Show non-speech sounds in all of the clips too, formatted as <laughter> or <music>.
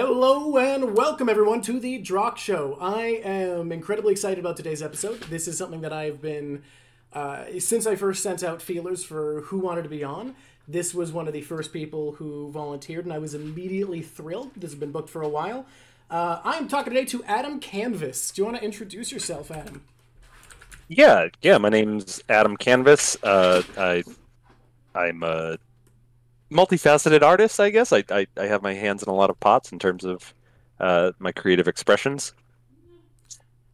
Hello and welcome everyone to the Drawk Show. I am incredibly excited about today's episode. This is something that I've been uh, since I first sent out feelers for who wanted to be on. This was one of the first people who volunteered, and I was immediately thrilled. This has been booked for a while. Uh, I'm talking today to Adam Canvas. Do you want to introduce yourself, Adam? Yeah, yeah. My name's Adam Canvas. Uh, I, I'm a multifaceted artist, I guess. I, I, I have my hands in a lot of pots in terms of uh, my creative expressions,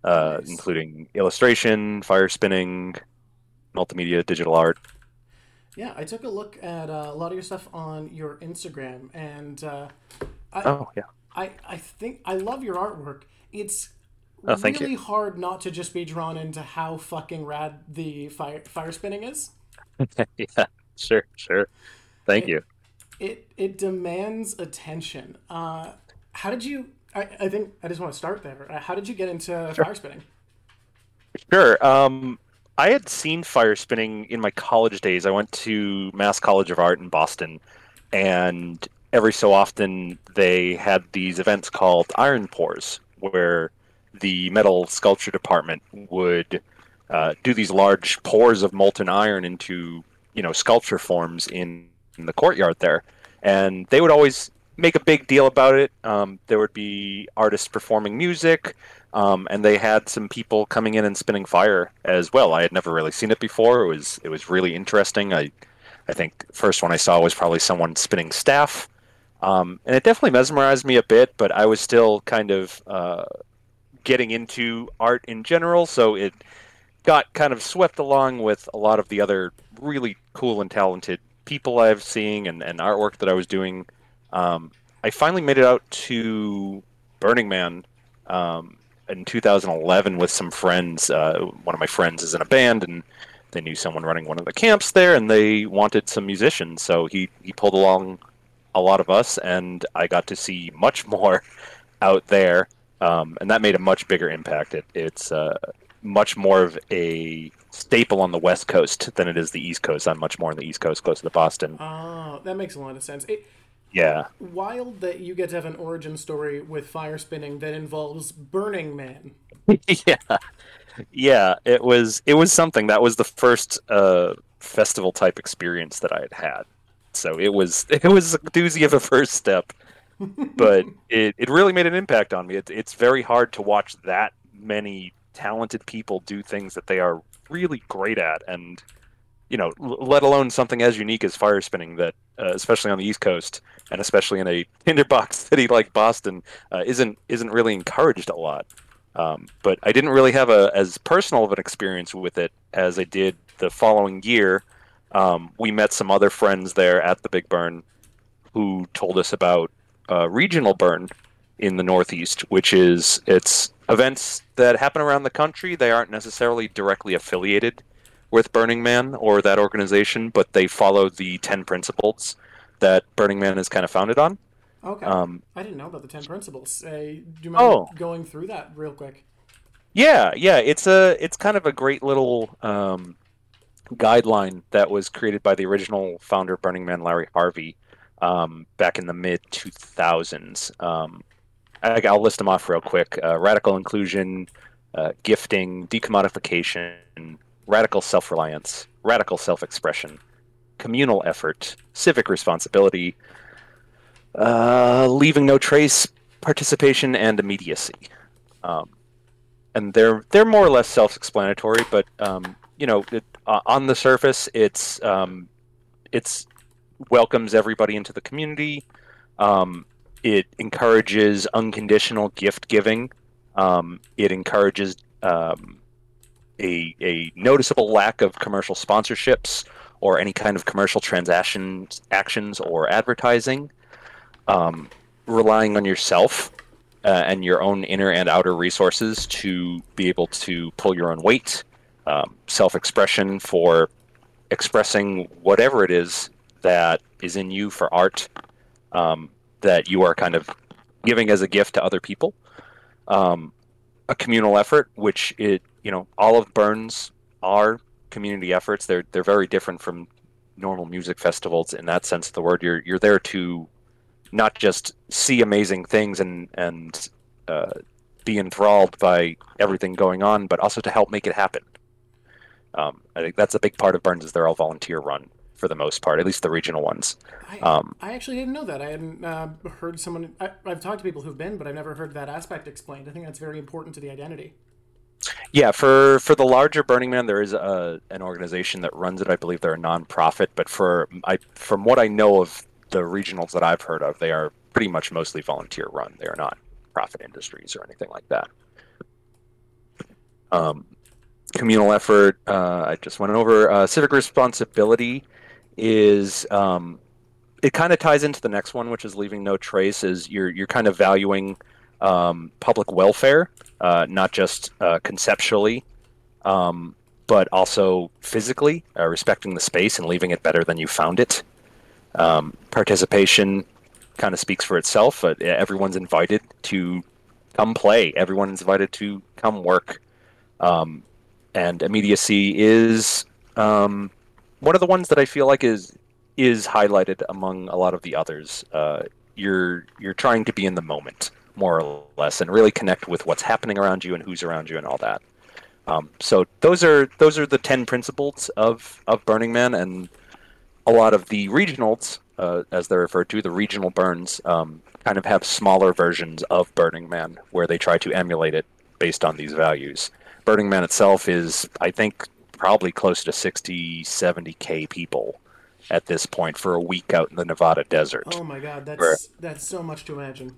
uh, Nice. including illustration, fire spinning, multimedia, digital art. Yeah, I took a look at uh, a lot of your stuff on your Instagram, and uh, I, Oh, yeah. I, I think I love your artwork. It's Oh, really you. hard not to just be drawn into how fucking rad the fire fire spinning is. <laughs> yeah, sure, sure. Thank you. It it demands attention. Uh, how did you? I, I think I just want to start there. Uh, how did you get into fire spinning? Sure. Um, I had seen fire spinning in my college days. I went to Mass College of Art in Boston, and every so often they had these events called iron pours, where the metal sculpture department would uh, do these large pours of molten iron into you know sculpture forms in, in the courtyard there, and they would always make a big deal about it. Um, there would be artists performing music. Um, and they had some people coming in and spinning fire as well. I had never really seen it before. It was it was really interesting. I I think first one I saw was probably someone spinning staff, um, and it definitely mesmerized me a bit. But I was still kind of uh, getting into art in general, so it got kind of swept along with a lot of the other really cool and talented people I've seeing and, and artwork that I was doing. Um, I finally made it out to Burning Man um, in 2011 with some friends. Uh, one of my friends is in a band, and they knew someone running one of the camps there, and they wanted some musicians. So he he pulled along a lot of us, and I got to see much <laughs> more out there, um, and that made a much bigger impact. It, it's uh, much more of a staple on the West Coast than it is the East Coast. I'm much more on the East Coast, closer to the Boston. Oh, that makes a lot of sense. It, Yeah. wild that you get to have an origin story with fire spinning that involves Burning Man. <laughs> yeah yeah it was it was something that was the first uh festival type experience that i had had so it was <laughs> it was a doozy of a first step <laughs> but it, it really made an impact on me it, it's very hard to watch that many talented people do things that they are really great at and you know let alone something as unique as fire spinning that uh, especially on the east coast and especially in a <laughs> tinderbox city like boston uh, isn't isn't really encouraged a lot um, but I didn't really have a as personal of an experience with it as I did the following year. Um, we met some other friends there at the Big Burn who told us about uh, regional burn in the Northeast, which is it's events that happen around the country. They aren't necessarily directly affiliated with Burning Man or that organization, but they follow the ten principles that Burning Man is kind of founded on. Okay. Um, I didn't know about the 10 principles. Uh, do you mind Oh. going through that real quick? Yeah, yeah, it's a it's kind of a great little um, guideline that was created by the original founder of Burning Man, Larry Harvey, um, back in the mid two thousands. I'll list them off real quick: uh, radical inclusion, uh, gifting, decommodification, radical self reliance, radical self expression, communal effort, civic responsibility, uh, leaving no trace, participation, and immediacy. Um, and they're they're more or less self-explanatory, but um, you know, it, uh, on the surface, it's um, it's welcomes everybody into the community. Um, it encourages unconditional gift giving. Um, it encourages um, a a noticeable lack of commercial sponsorships or any kind of commercial transactions, actions, or advertising. Um, relying on yourself uh, and your own inner and outer resources to be able to pull your own weight, um, self expression for expressing whatever it is that is in you for art um, that you are kind of giving as a gift to other people. Um, a communal effort, which it you know all of Burns are community efforts. They're they're very different from normal music festivals in that sense of the word. You're you're there to not just see amazing things and and uh, be enthralled by everything going on, but also to help make it happen. Um, I think that's a big part of Burns is they're all volunteer run for the most part, at least the regional ones. I, Um, I actually didn't know that. I hadn't uh, heard someone. I, I've talked to people who've been, but I've never heard that aspect explained. I think that's very important to the identity. Yeah, for for the larger Burning Man, there is a an organization that runs it. I believe they're a nonprofit, but for I from what I know of the regionals that I've heard of, they are pretty much mostly volunteer run. They are not profit industries or anything like that. Um, communal effort. Uh, I just went over uh, civic responsibility is um, it kind of ties into the next one, which is leaving no trace. Is you're you're kind of valuing um, public welfare, uh, not just uh, conceptually, um, but also physically, uh, respecting the space and leaving it better than you found it. Um, participation kind of speaks for itself. But everyone's invited to come play. Everyone's invited to come work. Um, and immediacy is um, one of the ones that I feel like is is highlighted among a lot of the others. Uh, you're you're trying to be in the moment more or less and really connect with what's happening around you and who's around you and all that. Um, so those are those are the ten principles of of Burning Man and a lot of the regionals, uh, as they're referred to, the regional burns, um, kind of have smaller versions of Burning Man where they try to emulate it based on these values. Burning Man itself is, I think, probably close to 60, 70k people at this point for a week out in the Nevada desert. Oh my god, that's Where- that's so much to imagine.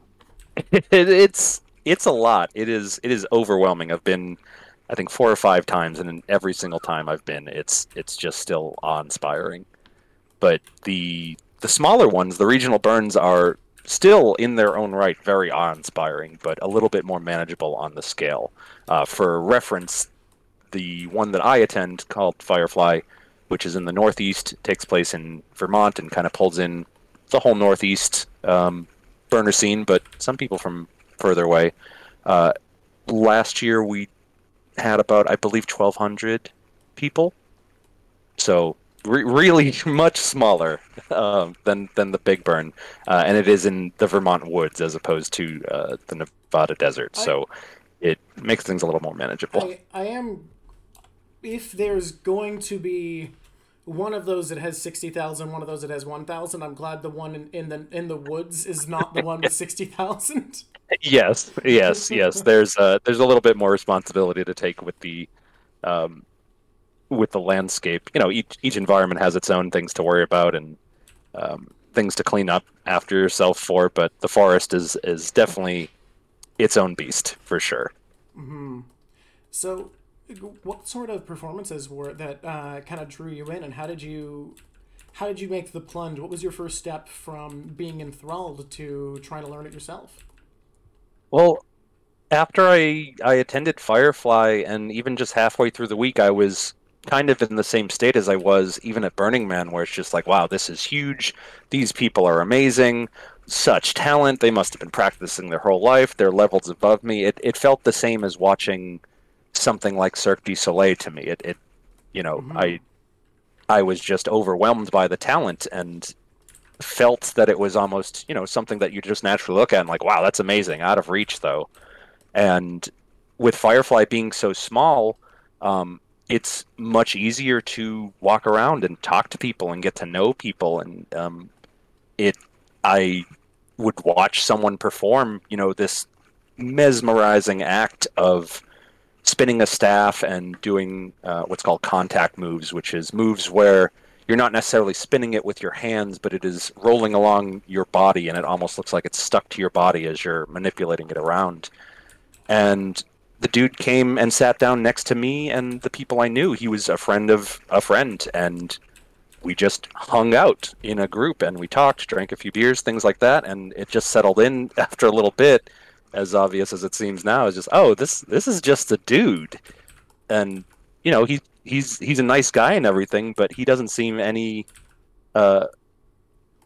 it, <laughs> it's it's a lot. It is it is overwhelming. I've been I think four or five times, and in every single time I've been, it's it's just still awe-inspiring. But the the smaller ones, the regional burns, are still in their own right very awe-inspiring, but a little bit more manageable on the scale. Uh, for reference, the one that I attend called Firefly, which is in the Northeast, takes place in Vermont and kind of pulls in the whole Northeast um, burner scene, but some people from further away. Uh, last year we had about, I believe, 1,200 people. So re- really <laughs> much smaller um, than than the Big Burn, uh, and it is in the Vermont woods as opposed to uh, the Nevada desert. I- So it makes things a little more manageable. I, I am. If there's going to be one of those that has 60,000, one of those that has 1,000, I'm glad the one in, in the in the woods is not the one with <laughs> 60,000. Yes, yes, yes. There's uh, there's a little bit more responsibility to take with the um, with the landscape. You know, each each environment has its own things to worry about and um, things to clean up after yourself for. But the forest is is definitely its own beast for sure. Hmm. So, what sort of performances were that uh, kind of drew you in, and how did you how did you make the plunge? What was your first step from being enthralled to trying to learn it yourself? Well, after I I attended Firefly, and even just halfway through the week, I was kind of in the same state as I was even at Burning Man, where it's just like, wow, this is huge. These people are amazing. Such talent. They must have been practicing their whole life. They're levels above me. It it felt the same as watching something like Cirque du Soleil to me. It it you know Mhm. I I was just overwhelmed by the talent and felt that it was almost you know something that you just naturally look at and like wow that's amazing out of reach though and with firefly being so small um, it's much easier to walk around and talk to people and get to know people and um, it i would watch someone perform you know this mesmerizing act of spinning a staff and doing uh, what's called contact moves which is moves where you're not necessarily spinning it with your hands, but it is rolling along your body, and it almost looks like it's stuck to your body as you're manipulating it around. And the dude came and sat down next to me and the people I knew. He was a friend of a friend, and we just hung out in a group and we talked, drank a few beers, things like that, and it just settled in <laughs> after a little bit. As obvious as it seems now, is just oh, this this is just a dude, and you know he he's he's a nice guy and everything, but he doesn't seem any, uh,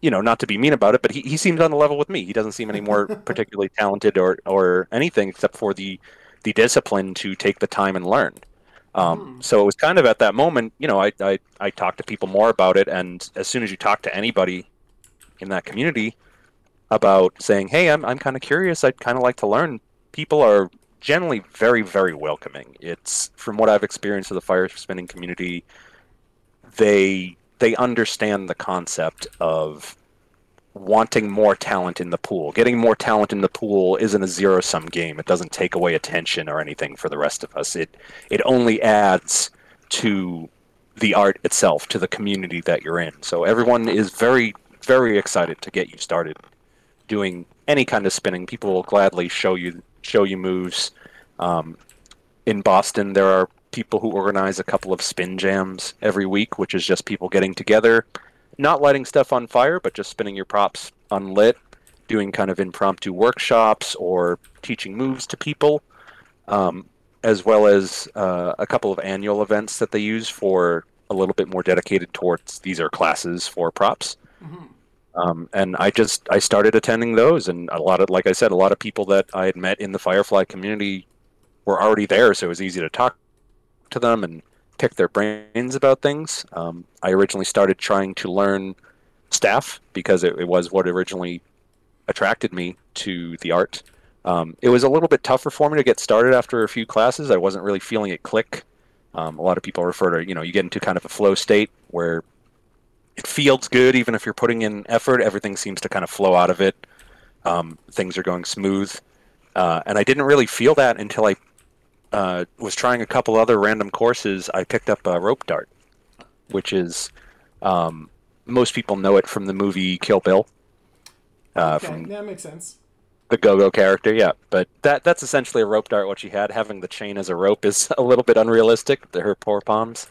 you know, not to be mean about it, but he, he seems on the level with me. He doesn't seem any more <laughs> particularly talented or or anything except for the the discipline to take the time and learn. Um, Hmm. So it was kind of at that moment, you know, I, I I talked to people more about it, and as soon as you talk to anybody in that community, about saying, "Hey, I'm I'm kind of curious. I'd kind of like to learn." People are generally very very welcoming. It's from what I've experienced of the fire spinning community, they they understand the concept of wanting more talent in the pool. Getting more talent in the pool isn't a zero sum game. It doesn't take away attention or anything for the rest of us. It it only adds to the art itself, to the community that you're in. So everyone is very very excited to get you started doing any kind of spinning. People will gladly show you show you moves. Um, in Boston, there are people who organize a couple of spin jams every week, which is just people getting together, not lighting stuff on fire, but just spinning your props unlit, doing kind of impromptu workshops or teaching moves to people, um, as well as uh, a couple of annual events that they use for a little bit more dedicated towards these are classes for props. Mm-hmm. Um, and I just I started attending those, and a lot of like I said, a lot of people that I had met in the Firefly community were already there, so it was easy to talk to them and pick their brains about things. Um, I originally started trying to learn staff because it, it, was what originally attracted me to the art. Um, it was a little bit tougher for me to get started after a few classes. I wasn't really feeling it click. Um, a lot of people refer to, you know, you get into kind of a flow state where it feels good even if you're putting in effort. Everything seems to kind of flow out of it. Um, things are going smooth. Uh, and I didn't really feel that until I uh, was trying a couple other random courses. I picked up a rope dart, which is um, most people know it from the movie Kill Bill. Uh, okay, from that makes sense. The go-go character, yeah, but that that's essentially a rope dart. What she had, having the chain as a rope, is <laughs> a little bit unrealistic. Her poor palms,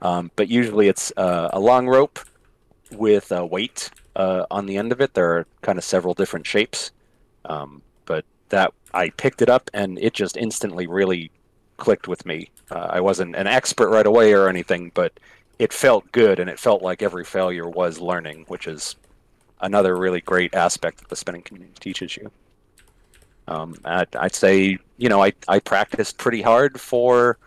um, but usually it's uh, a long rope with a weight uh, on the end of it. There are kind of several different shapes, um, but that I picked it up and it just instantly really clicked with me. Uh, I wasn't an expert right away or anything, but it felt good and it felt like every failure was learning, which is another really great aspect that the spinning community teaches you. Um, I'd, I'd, say, you know, I, I practiced pretty hard for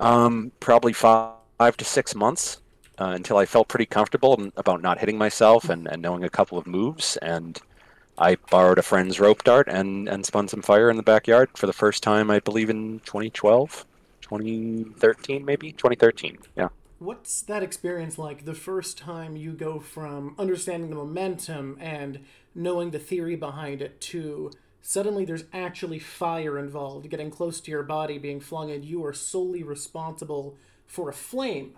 um, probably five, five to six months uh, until I felt pretty comfortable about not hitting myself and, and knowing a couple of moves. And I borrowed a friend's rope dart and, and spun some fire in the backyard for the first time, I believe, in 2012, 2013, maybe 2013. Yeah. What's that experience like the first time you go from understanding the momentum and knowing the theory behind it to suddenly there's actually fire involved, getting close to your body, being flung, and you are solely responsible for a flame?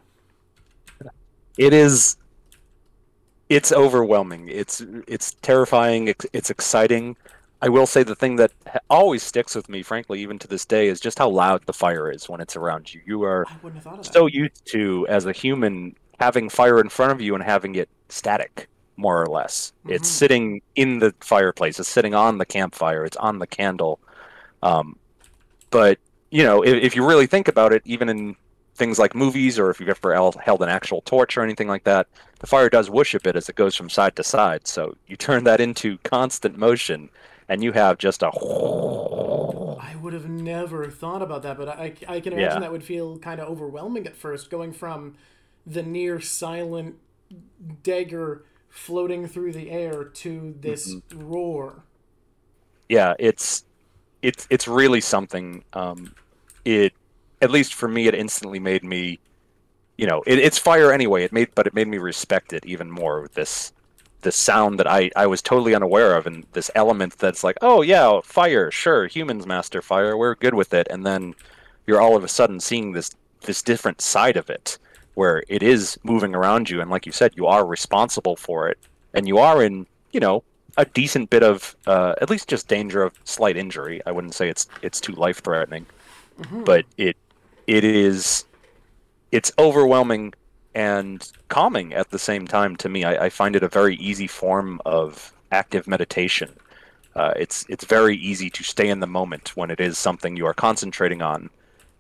It is it's overwhelming. It's it's terrifying. It's exciting. I will say the thing that always sticks with me, frankly, even to this day, is just how loud the fire is when it's around you. You are so used to, as a human, having fire in front of you and having it static, more or less. Mm-hmm. It's sitting in the fireplace. It's sitting on the campfire. It's on the candle. Um, but you know, if, if you really think about it, even in things like movies or if you've ever held an actual torch or anything like that, the fire does whoosh it as it goes from side to side. So you turn that into constant motion and you have just a. I would have never thought about that, but I, I can imagine yeah. that would feel kind of overwhelming at first, going from the near silent dagger floating through the air to this mm-hmm. roar. Yeah, it's it's it's really something. Um, it at least for me, it instantly made me, you know, it, it's fire anyway. It made, but it made me respect it even more with this, this sound that I I was totally unaware of, and this element that's like, oh yeah, fire, sure, humans master fire, we're good with it, and then you're all of a sudden seeing this this different side of it, where it is moving around you, and like you said, you are responsible for it, and you are in, you know, a decent bit of uh, at least just danger of slight injury. I wouldn't say it's it's too life threatening, mm-hmm. but it it is it's overwhelming and calming at the same time to me. I, I find it a very easy form of active meditation. Uh, it's it's very easy to stay in the moment when it is something you are concentrating on,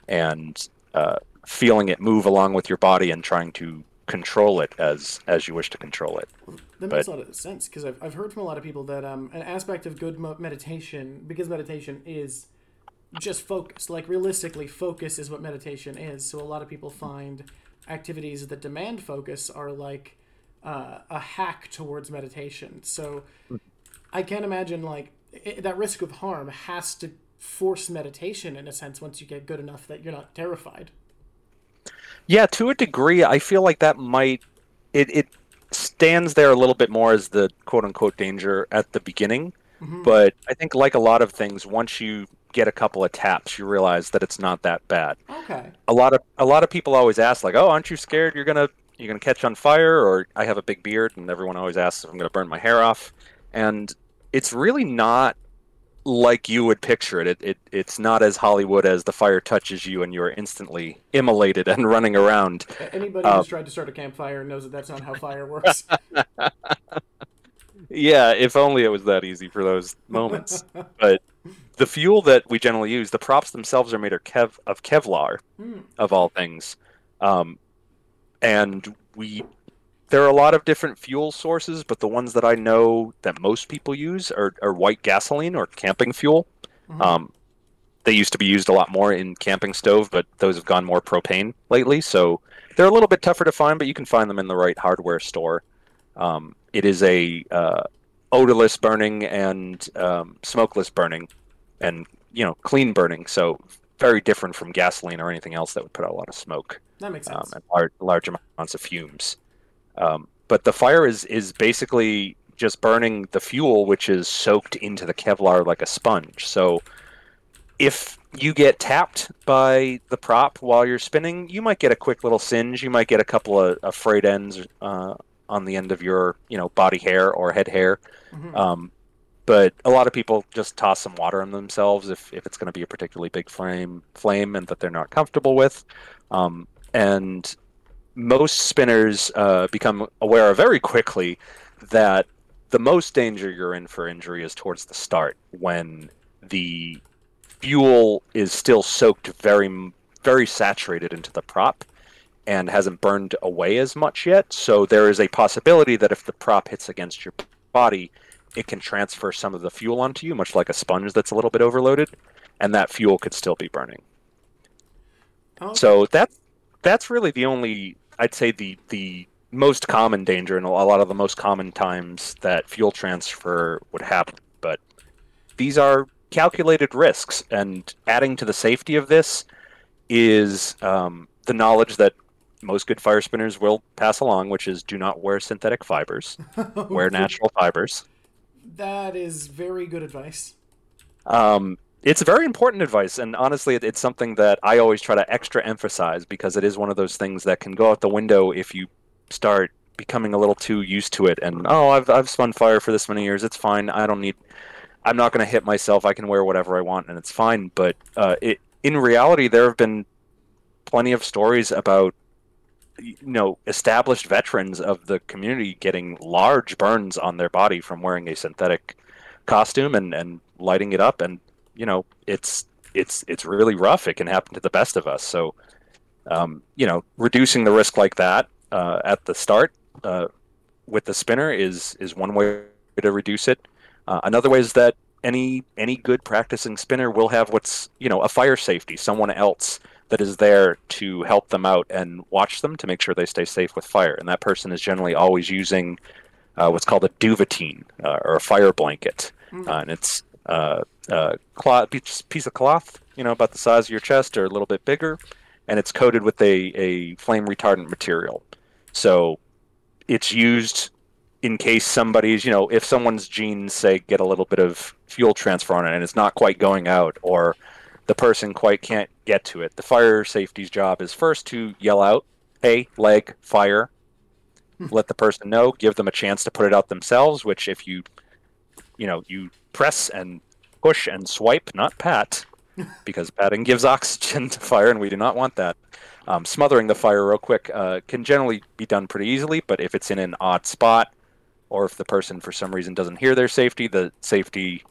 and uh, feeling it move along with your body and trying to control it as as you wish to control it. That makes but, a lot of sense because I've, I've heard from a lot of people that um, an aspect of good meditation, because meditation is just focus. Like realistically, focus is what meditation is. So a lot of people find activities that demand focus are like uh, a hack towards meditation. So I can't imagine like it, that risk of harm has to force meditation in a sense once you get good enough that you're not terrified. Yeah, to a degree, I feel like that might it it stands there a little bit more as the quote unquote danger at the beginning. Mm-hmm. But I think like a lot of things, once you get a couple of taps, you realize that it's not that bad. Okay. A lot of a lot of people always ask like, "Oh, aren't you scared you're gonna you're gonna catch on fire?" Or I have a big beard, and everyone always asks if I'm gonna burn my hair off. And it's really not like you would picture it. It, it. It's not as Hollywood as the fire touches you and you're instantly immolated and <laughs> running around. Anybody um, who's tried to start a campfire knows that that's not how fire works. <laughs> yeah, if only it was that easy for those moments. but the fuel that we generally use, the props themselves are made of, Kev, of Kevlar, hmm. of all things. Um, and we there are a lot of different fuel sources, but the ones that I know that most people use are, are white gasoline or camping fuel. Mm-hmm. Um, they used to be used a lot more in camping stove, but those have gone more propane lately. So they're a little bit tougher to find, but you can find them in the right hardware store. Um, it is a uh, odorless burning and um, smokeless burning, and you know clean burning. So very different from gasoline or anything else that would put out a lot of smoke. That makes um, and large, large amounts of fumes. Um, but the fire is is basically just burning the fuel, which is soaked into the Kevlar like a sponge. So if you get tapped by the prop while you're spinning, you might get a quick little singe. You might get a couple of, of frayed ends uh, on the end of your you know body hair or head hair. Mm-hmm. Um, but a lot of people just toss some water on themselves if, if it's going to be a particularly big flame flame and that they're not comfortable with. Um, and most spinners uh, become aware very quickly that the most danger you're in for injury is towards the start when the fuel is still soaked very very saturated into the prop and hasn't burned away as much yet so there is a possibility that if the prop hits against your body it can transfer some of the fuel onto you much like a sponge that's a little bit overloaded and that fuel could still be burning oh. so that's that's really the only I'd say the the most common danger and a lot of the most common times that fuel transfer would happen. But these are calculated risks, and adding to the safety of this is um, the knowledge that most good fire spinners will pass along, which is do not wear synthetic fibers, <laughs> wear natural fibers. That is very good advice. Um, it's very important advice, and honestly, it, it's something that I always try to extra emphasize because it is one of those things that can go out the window if you start becoming a little too used to it. And oh, I've I've spun fire for this many years. It's fine. I don't need. I'm not going to hit myself. I can wear whatever I want, and it's fine. But uh, it, in reality, there have been plenty of stories about you know established veterans of the community getting large burns on their body from wearing a synthetic costume and and lighting it up and you know, it's it's it's really rough. It can happen to the best of us. So, um, you know, reducing the risk like that uh, at the start uh, with the spinner is is one way to reduce it. Uh, another way is that any any good practicing spinner will have what's you know a fire safety, someone else that is there to help them out and watch them to make sure they stay safe with fire. And that person is generally always using uh, what's called a duvetine uh, or a fire blanket, mm-hmm. uh, and it's uh, uh, cloth, piece of cloth, you know, about the size of your chest or a little bit bigger, and it's coated with a, a flame retardant material. So it's used in case somebody's, you know, if someone's jeans say get a little bit of fuel transfer on it and it's not quite going out, or the person quite can't get to it. The fire safety's job is first to yell out, "Hey, leg, fire!" Hmm. Let the person know, give them a chance to put it out themselves. Which, if you, you know, you press and push and swipe, not pat, <laughs> because patting gives oxygen to fire, and we do not want that. Um, smothering the fire real quick uh, can generally be done pretty easily, but if it's in an odd spot, or if the person for some reason doesn't hear their safety, the safety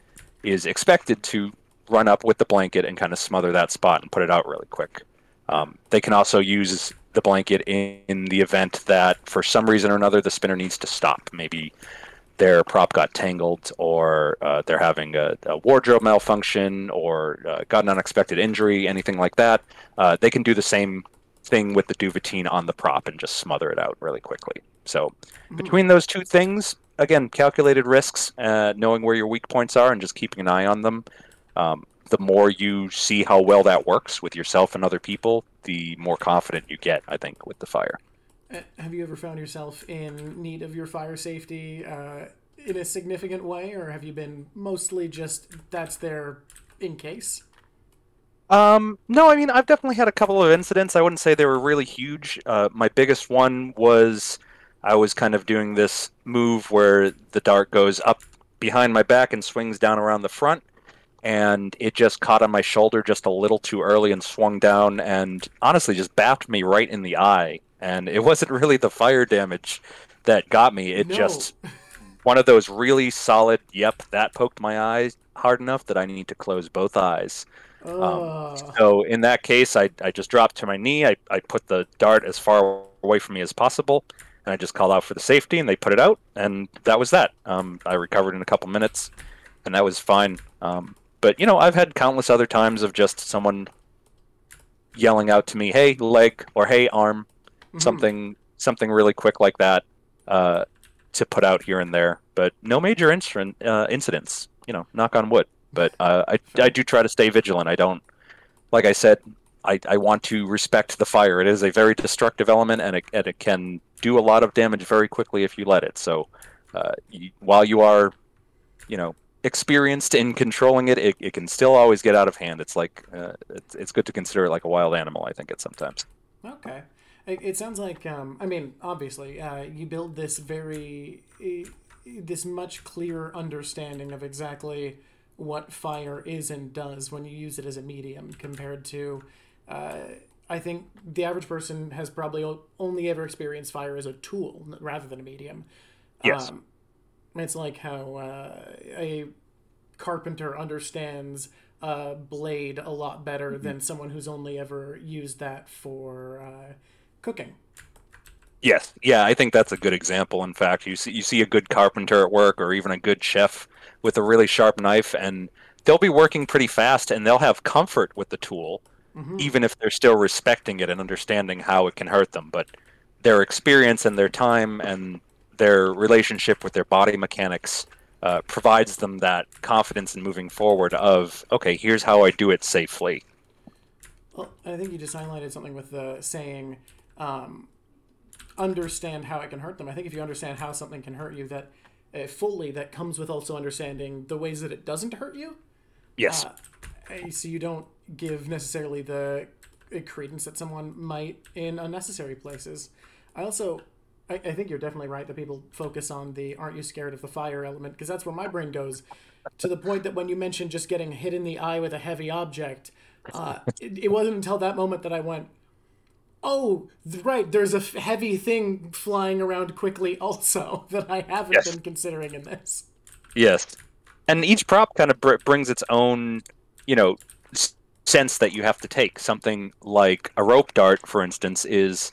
is expected to run up with the blanket and kind of smother that spot and put it out really quick. Um, they can also use the blanket in, in, the event that for some reason or another the spinner needs to stop. Maybe their prop got tangled or uh, they're having a, a, wardrobe malfunction or uh, got an unexpected injury, anything like that, uh, they can do the same thing with the duvetine on the prop and just smother it out really quickly. So mm-hmm. between those two things, again, calculated risks, uh, knowing where your weak points are, and just keeping an eye on them. Um, the more you see how well that works with yourself and other people, the more confident you get. I think with the fire. Uh, have you ever found yourself in need of your fire safety uh, in a significant way, or have you been mostly just that's there in case? Um, no, I mean I've definitely had a couple of incidents. I wouldn't say they were really huge. Uh, my biggest one was I was kind of doing this move where the dart goes up behind my back and swings down around the front, and it just caught on my shoulder just a little too early and swung down and honestly just bapped me right in the eye. And it <laughs> wasn't really the fire damage that got me. It No. just one of those really solid. Yep, that poked my eye hard enough that I need to close both eyes. Uh, So in that case, I, I just dropped to my knee. I, I put the dart as far away from me as possible, and I just called out for the safety, and they put it out, and that was that. Um, I recovered in a couple minutes, and that was fine. Um, but you know, I've had countless other times of just someone yelling out to me, "Hey, leg," or "Hey, arm," mhm. something something really quick like that uh, to put out here and there. But no major incident, uh, incidents. You know, knock on wood. But uh, I I do try to stay vigilant. I don't, like I said, I, I want to respect the fire. It is a very destructive element, and it and it can do a lot of damage very quickly if you let it. So, uh, you, while you are, you know, experienced in controlling it, it, it can still always get out of hand. It's like uh, it's, it's good to consider it like a wild animal. I think it sometimes. Okay. It, it sounds like, um, I mean, obviously, uh, you build this very, uh, this much clearer understanding of exactly what fire is and does when you use it as a medium compared to, uh, I think the average person has probably only ever experienced fire as a tool rather than a medium. Yes. Um, it's like how uh, a carpenter understands a blade a lot better than someone who's only ever used that for uh, cooking. Yes, yeah, I think that's a good example. In fact, you see you see a good carpenter at work, or even a good chef with a really sharp knife, and they'll be working pretty fast, and they'll have comfort with the tool, Mhm. even if they're still respecting it and understanding how it can hurt them. But their experience and their time and their relationship with their body mechanics uh, provides them that confidence in moving forward. Of okay, here's how I do it safely. Well, I think you just highlighted something with the saying, um, understand how it can hurt them. I think if you understand how something can hurt you, that uh, fully, that comes with also understanding the ways that it doesn't hurt you. Yes. Uh, so you don't give necessarily the uh, credence that someone might in unnecessary places. I also, I, I think you're definitely right that people focus on the "aren't you scared of the fire" element because that's where my brain goes. To the point that when you mentioned just getting hit in the eye with a heavy object, uh, it, it wasn't until that moment that I went, "Oh, right, there's a f- heavy thing flying around quickly." Also, <laughs> that I haven't Yes. been considering in this. Yes, and each prop kind of br- brings its own, you know, s- sense that you have to take. Something like a rope dart, for instance, is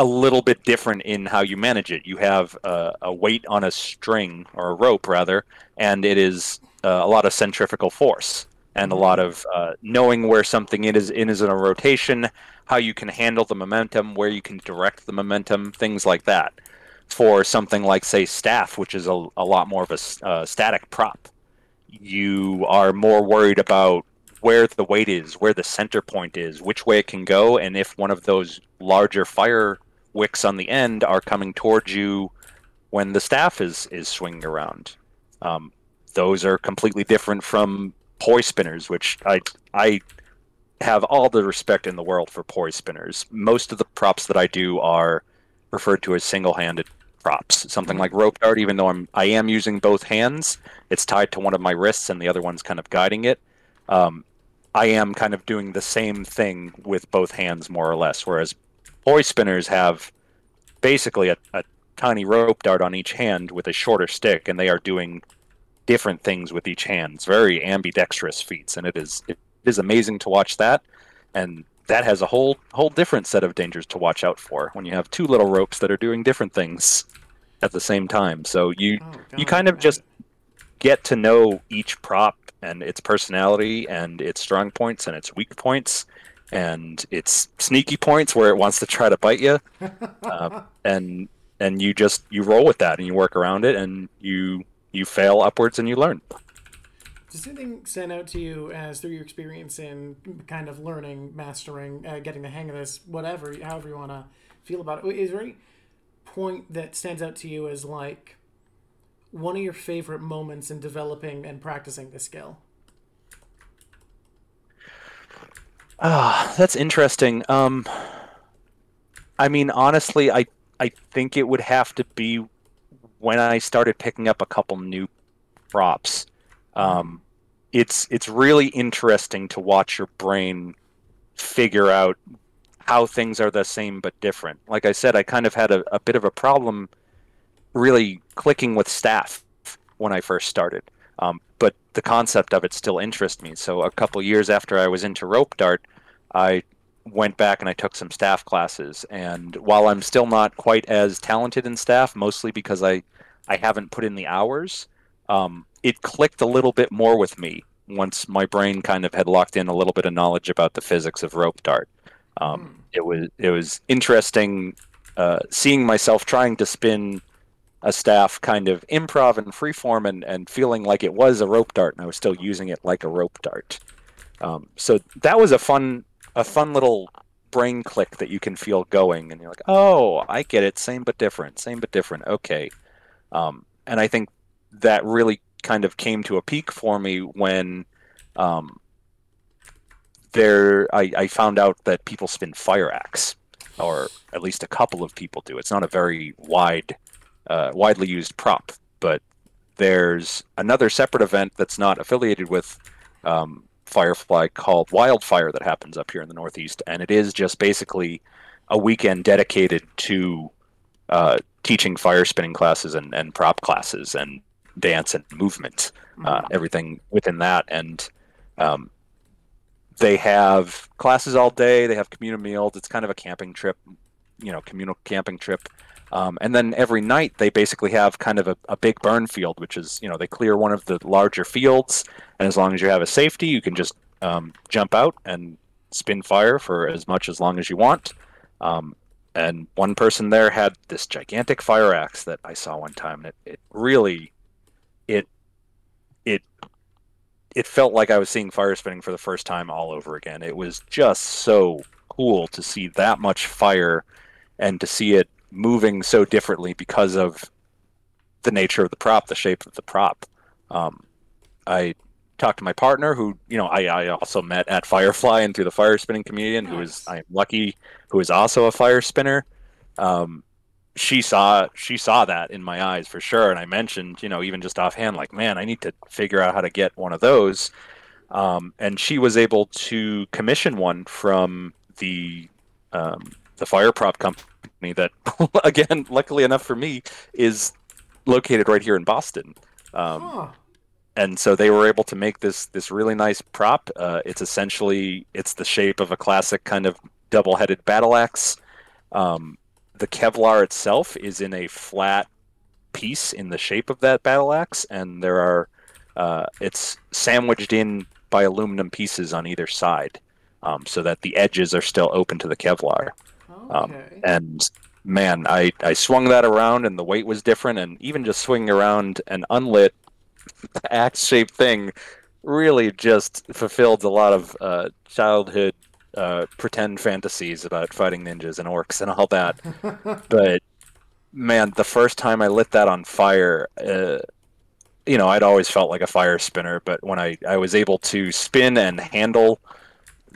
a little bit different in how you manage it. You have a, a weight on a string or a rope, rather, and it is uh, a lot of centrifugal force and a lot of uh, knowing where something it is in is in a rotation, how you can handle the momentum, where you can direct the momentum, things like that for something like say staff which is a, a lot more of a uh, static prop you are more worried about where the weight is where the center point is which way it can go and if one of those larger fire wicks on the end are coming towards you when the staff is is swinging around um, those are completely different from poi spinners which i i have all the respect in the world for poi spinners most of the props that i do are referred to as single-handed props. Something like rope dart, even though I'm I am using both hands, it's tied to one of my wrists and the other one's kind of guiding it. Um, I am kind of doing the same thing with both hands, more or less. Whereas poi spinners have basically a, a tiny rope dart on each hand with a shorter stick, and they are doing different things with each hand. It's very ambidextrous feats, and it is it is amazing to watch that. And that has a whole whole different set of dangers to watch out for when you have two little ropes that are doing different things at the same time. So you Oh, you kind of just get to know each prop and its personality and its strong points and its weak points and its sneaky points where it wants to try to bite you. <laughs> uh, and and you just you roll with that and you work around it and you you fail upwards and you learn. Does anything stand out to you as through your experience in kind of learning, mastering, uh, getting the hang of this, whatever, however you want to feel about it? Is there any point that stands out to you as like one of your favorite moments in developing and practicing this skill? Ah, that's interesting. Um, I mean, honestly, I I think it would have to be when I started picking up a couple new props. Um, it's it's really interesting to watch your brain figure out how things are the same but different. Like I said, I kind of had a, a bit of a problem really clicking with staff when I first started. Um, but the concept of it still interests me. So a couple years after I was into rope dart, I went back and I took some staff classes. And while I'm still not quite as talented in staff, mostly because I I haven't put in the hours, um, it clicked a little bit more with me once my brain kind of had locked in a little bit of knowledge about the physics of rope dart. Um, mm. It was it was interesting uh, seeing myself trying to spin a staff kind of improv and freeform and, and feeling like it was a rope dart and I was still using it like a rope dart. Um, so that was a fun a fun little brain click that you can feel going and you're like, oh, I get it, same but different, same but different. Okay. Um, and I think that really kind of came to a peak for me when um, there I, I found out that people spin fire axe or at least a couple of people do. It's not a very wide uh, widely used prop. But there's another separate event that's not affiliated with um, Firefly called Wildfire that happens up here in the Northeast, and it is just basically a weekend dedicated to uh, teaching fire spinning classes and, and prop classes and dance and movement, uh, mm-hmm. everything within that. And um, they have classes all day. They have communal meals. It's kind of a camping trip, you know, communal camping trip. Um, and then every night they basically have kind of a, a, big burn field, which is, you know, they clear one of the larger fields. And as long as you have a safety, you can just um, jump out and spin fire for as much as long as you want. Um, and one person there had this gigantic fire axe that I saw one time. And it, it really, it, it, it felt like I was seeing fire spinning for the first time all over again. It was just so cool to see that much fire and to see it moving so differently because of the nature of the prop, the shape of the prop. Um, I talked to my partner, who you know I, I also met at Firefly and through the fire spinning comedian, nice. who is I'm lucky, who is also a fire spinner. Um, she saw she saw that in my eyes for sure, and I mentioned you know even just offhand like man, I need to figure out how to get one of those. Um, and she was able to commission one from the um, the fire prop company that, <laughs> again, luckily enough for me, is located right here in Boston. Um, huh. And so they were able to make this this really nice prop. Uh, it's essentially it's the shape of a classic kind of double-headed battle axe. Um, the Kevlar itself is in a flat piece in the shape of that battle axe, and there are uh, it's sandwiched in by aluminum pieces on either side, um, so that the edges are still open to the Kevlar. Um, and man, I, I swung that around and the weight was different, and even just swinging around an unlit axe shaped thing really just fulfilled a lot of uh, childhood uh, pretend fantasies about fighting ninjas and orcs and all that. <laughs> but man, the first time I lit that on fire, uh, you know, I'd always felt like a fire spinner, but when I, I was able to spin and handle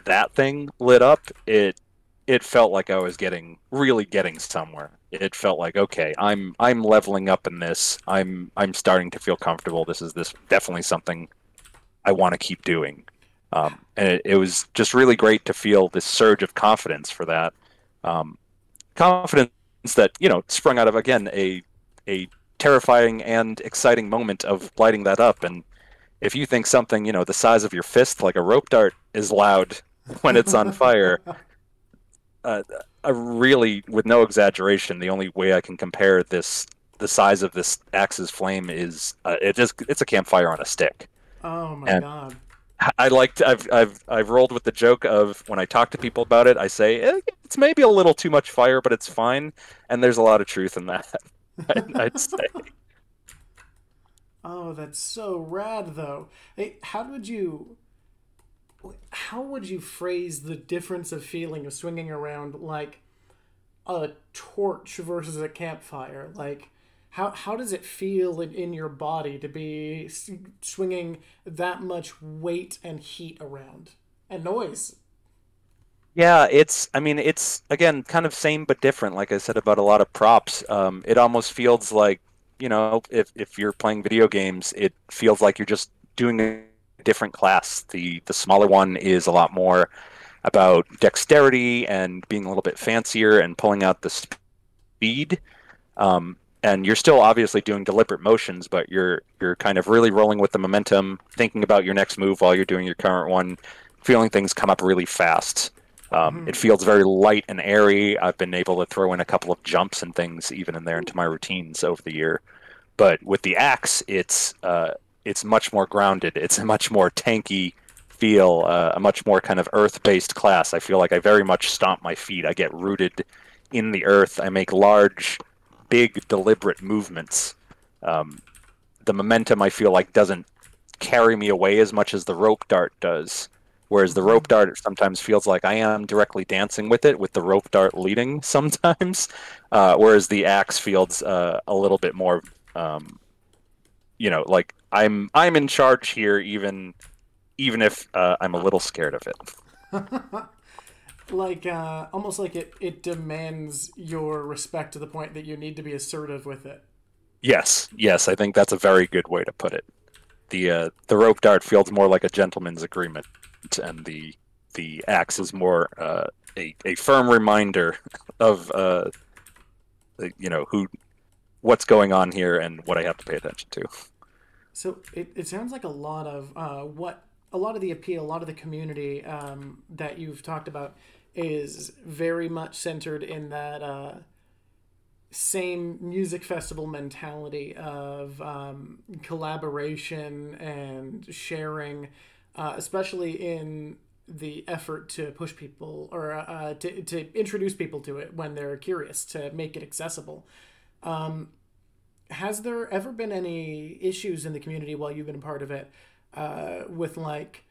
that thing lit up, it it felt like I was getting really getting somewhere. It felt like okay, I'm I'm leveling up in this. I'm I'm starting to feel comfortable. This is this definitely something I want to keep doing. Um, and it, it, was just really great to feel this surge of confidence for that. Um, confidence that you know sprung out of again a a terrifying and exciting moment of lighting that up. And if you think something you know the size of your fist, like a rope dart, is loud <laughs> when it's on fire. <laughs> uh, a really, with no exaggeration, the only way I can compare this, the size of this axe's flame is uh, it just it's a campfire on a stick. Oh my and, god! I like to, I've I've I've rolled with the joke of when I talk to people about it, I say eh, it's maybe a little too much fire, but it's fine, and there's a lot of truth in that. <laughs> I'd, I'd say. Oh, that's so rad, though. Hey, how would you? How would you phrase the difference of feeling of swinging around like a torch versus a campfire? Like, how how does it feel in, in your body to be swinging that much weight and heat around and noise yeah it's i mean it's again kind of same but different like i said about a lot of props um, it almost feels like you know if, if you're playing video games it feels like you're just doing different class the the smaller one is a lot more about dexterity and being a little bit fancier and pulling out the speed um, and you're still obviously doing deliberate motions, but you're you're kind of really rolling with the momentum, thinking about your next move while you're doing your current one, feeling things come up really fast. Um, mm-hmm. It feels very light and airy. I've been able to throw in a couple of jumps and things even in there into my routines over the year. But with the axe, it's uh, it's much more grounded. It's a much more tanky feel, uh, a much more kind of earth-based class. I feel like I very much stomp my feet. I get rooted in the earth. I make large big deliberate movements. Um, the momentum I feel like doesn't carry me away as much as the rope dart does. Whereas the rope dart sometimes feels like I am directly dancing with it, with the rope dart leading <laughs> sometimes. Uh, whereas the axe feels uh, a little bit more, um, you know, like I'm I'm in charge here, even even if uh, I'm a little scared of it. <laughs> like uh, almost like it it demands your respect to the point that you need to be assertive with it. Yes, yes, I think that's a very good way to put it. The uh, the rope dart feels more like a gentleman's agreement, and the the axe is more uh, a a firm reminder of uh, you know who what's going on here and what I have to pay attention to. So it, it sounds like a lot of uh, what a lot of the appeal, a lot of the community um, that you've talked about is very much centered in that uh, same music festival mentality of um, collaboration and sharing, uh, especially in the effort to push people or uh, to, to introduce people to it when they're curious to make it accessible. Um, has there ever been any issues in the community while you've been a part of it uh, with like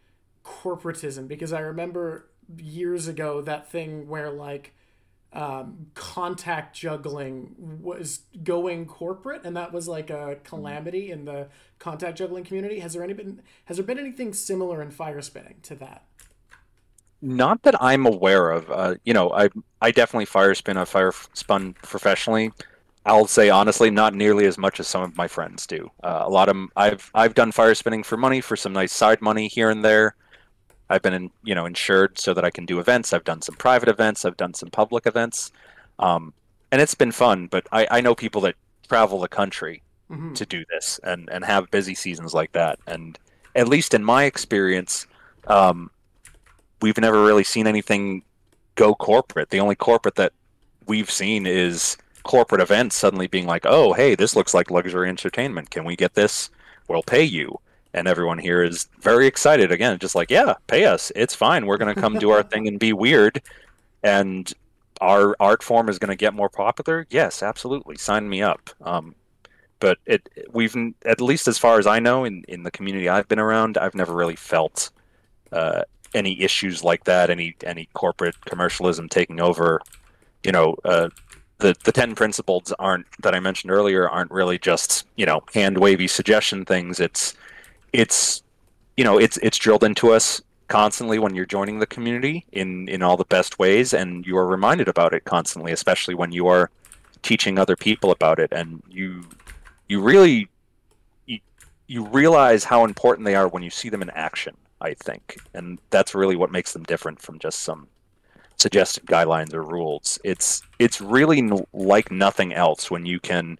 corporatism? Because I remember years ago that thing where like um, contact juggling was going corporate, and that was like a calamity in the contact juggling community. Has there any been has there been anything similar in fire spinning to that? Not that I'm aware of. Uh, you know, I I definitely fire spin. I fire spun professionally. I'll say honestly, not nearly as much as some of my friends do. Uh, a lot of I've I've done fire spinning for money, for some nice side money here and there. I've been in, you know insured so that I can do events. I've done some private events. I've done some public events, um, and it's been fun. But I, I know people that travel the country mm-hmm. to do this and and have busy seasons like that. And at least in my experience, um, we've never really seen anything go corporate. The only corporate that we've seen is corporate events suddenly being like, "Oh, hey, this looks like luxury entertainment. Can we get this? We'll pay you." and everyone here is very excited again just like yeah pay us it's fine we're going to come do our <laughs> thing and be weird and our art form is going to get more popular yes absolutely sign me up um, but it we've at least as far as i know in, in the community i've been around i've never really felt uh, any issues like that any any corporate commercialism taking over you know uh, the the 10 principles aren't that i mentioned earlier aren't really just you know hand wavy suggestion things. It's it's you know it's it's drilled into us constantly when you're joining the community in in all the best ways and you are reminded about it constantly especially when you are teaching other people about it. And you you really you, you realize how important they are when you see them in action i think. And that's really what makes them different from just some suggested guidelines or rules it's it's really n- like nothing else when you can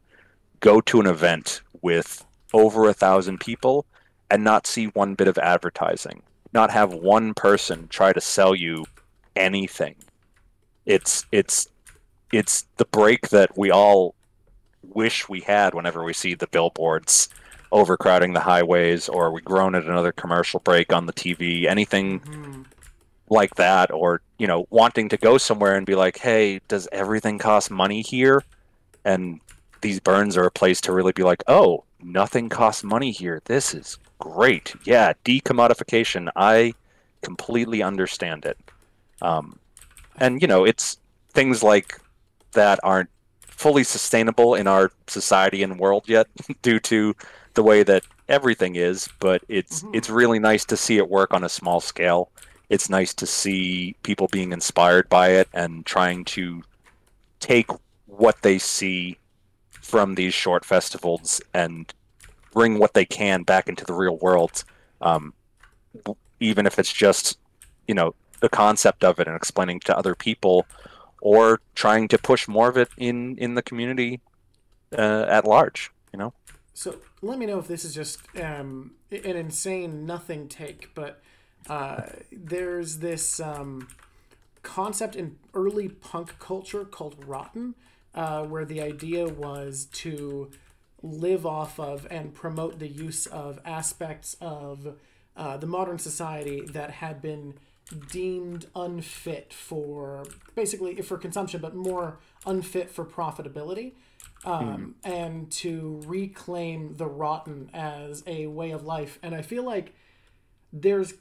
go to an event with over a thousand people and not see one bit of advertising, not have one person try to sell you anything. It's it's it's the break that we all wish we had whenever we see the billboards overcrowding the highways, or we groan at another commercial break on the TV, anything Mm-hmm. like that, or you know, wanting to go somewhere and be like, hey, does everything cost money here? And these burns are a place to really be like, oh, nothing costs money here. This is great. Yeah, decommodification. I completely understand it. Um, and you know, it's things like that aren't fully sustainable in our society and world yet <laughs> due to the way that everything is but it's Mhm. it's really nice to see it work on a small scale it's nice to see people being inspired by it and trying to take what they see from these short festivals and bring what they can back into the real world um, even if it's just you know the concept of it and explaining to other people or trying to push more of it in in the community uh, at large you know? So let me know if this is just um, an insane nothing take, but uh, there's this um, concept in early punk culture called rotten, uh, where the idea was to live off of and promote the use of aspects of uh, the modern society that had been deemed unfit for basically for consumption, but more unfit for profitability um, and to reclaim the rotten as a way of life. And I feel like there's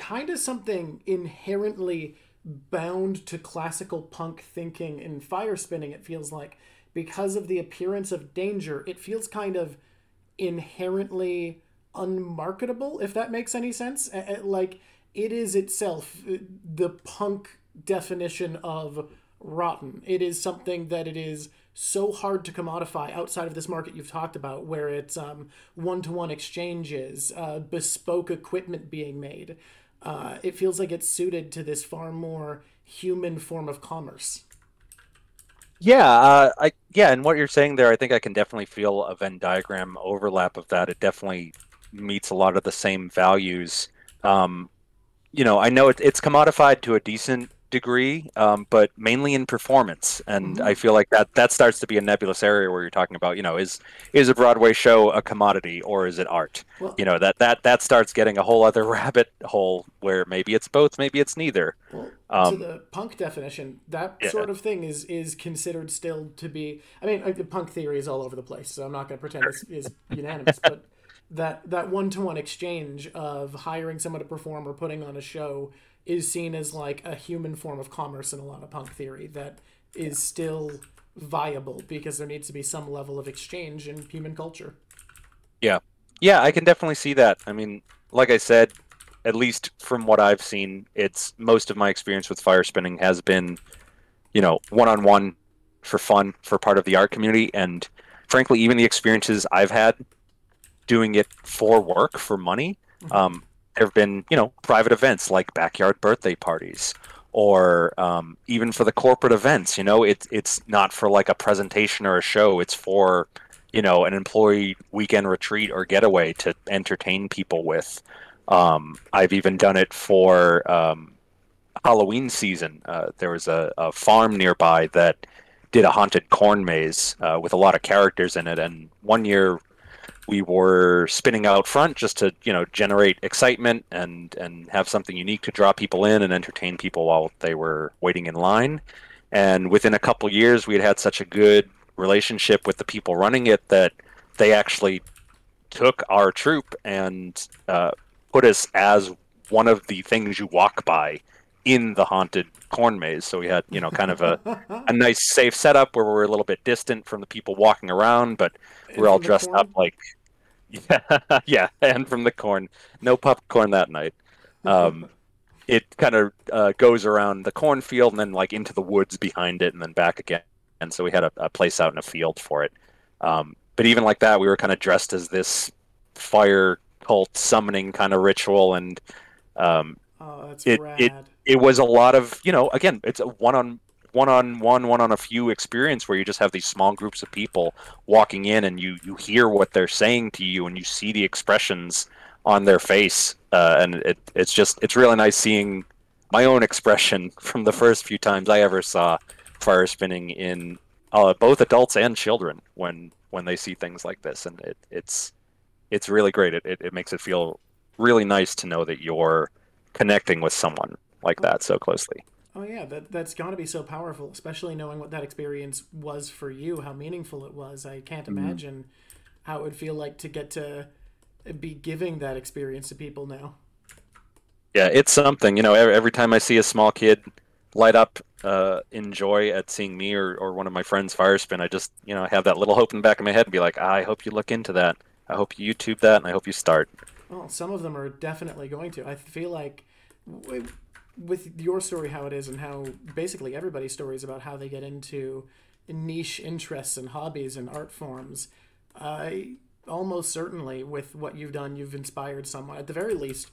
kind of something inherently bound to classical punk thinking in fire spinning, it feels like. Because of the appearance of danger, it feels kind of inherently unmarketable, if that makes any sense. Like, it is itself uh, the punk definition of rotten. It is something that it is so hard to commodify outside of this market you've talked about, where it's um, one-to-one exchanges, uh, bespoke equipment being made. Uh, it feels like it's suited to this far more human form of commerce. Yeah, uh, I yeah, and what you're saying there, I think I can definitely feel a Venn diagram overlap of that. It definitely meets a lot of the same values. Um, you know, I know it, it's commodified to a decent degree, um, but mainly in performance, and Mhm. I feel like that that starts to be a nebulous area where you're talking about, you know, is is a Broadway show a commodity or is it art? Well, You know, that that that starts getting a whole other <laughs> rabbit hole where maybe it's both, maybe it's neither. Well, Um, to the punk definition, that Yeah. sort of thing is is considered still to be. I mean, like, the punk theory is all over the place, so I'm not going to pretend this is <laughs> unanimous. But that that one to one exchange of hiring someone to perform or putting on a show is seen as like a human form of commerce in a lot of punk theory that is still viable because there needs to be some level of exchange in human culture. Yeah, Yeah, I can definitely see that. I mean, like I said, at least from what I've seen, it's most of my experience with fire spinning has been, you know, one on one for fun for part of the art community. And frankly, even the experiences I've had doing it for work, for money, Mhm. um, there have been, you know, private events like backyard birthday parties. Or um, even for the corporate events, you know, it's it's not for like a presentation or a show. It's for you know, an employee weekend retreat or getaway to entertain people with. Um, I've even done it for um, Halloween season. Uh, there was a, a farm nearby that did a haunted corn maze uh, with a lot of characters in it. And one year we were spinning out front just to, you know, generate excitement and, and have something unique to draw people in and entertain people while they were waiting in line. And within a couple years, we had had such a good relationship with the people running it that they actually took our troupe and uh, put us as one of the things you walk by in the haunted corn maze. So we had, you know, kind of a, <laughs> a nice safe setup where we're a little bit distant from the people walking around, but we're all dressed corn? up like, yeah, <laughs> yeah, and from the corn. No popcorn that night. Um, <laughs> it kind of uh, goes around the cornfield and then like into the woods behind it and then back again. And so we had a, a place out in a field for it. Um, but even like that, we were kind of dressed as this fire cult summoning kind of ritual, and um, oh, that's it- rad. it- it was a lot of you know again it's a one on one on one one on a few experience where you just have these small groups of people walking in and you you hear what they're saying to you and you see the expressions on their face uh, and it it's just it's really nice seeing my own expression <laughs> from the first few times I ever saw fire spinning in uh, both adults and children when when they see things like this and it it's it's really great. It, it it makes it feel really nice to know that you're connecting with someone like that so closely. Oh yeah, that that's got to be so powerful, especially knowing what that experience was for you, how meaningful it was. I can't Mm-hmm. imagine how it would feel like to get to be giving that experience to people now. Yeah, it's something. You know, every, every time I see a small kid light up uh, in joy at seeing me or, or one of my friends fire spin, I just, you know, have that little hope in the back of my head and be like, I hope you look into that. I hope you YouTube that and I hope you start. Well, some of them are definitely going to. I feel like with your story, how it is, and how basically everybody's stories about how they get into niche interests and hobbies and art forms, I almost certainly with what you've done, you've inspired someone. At the very least,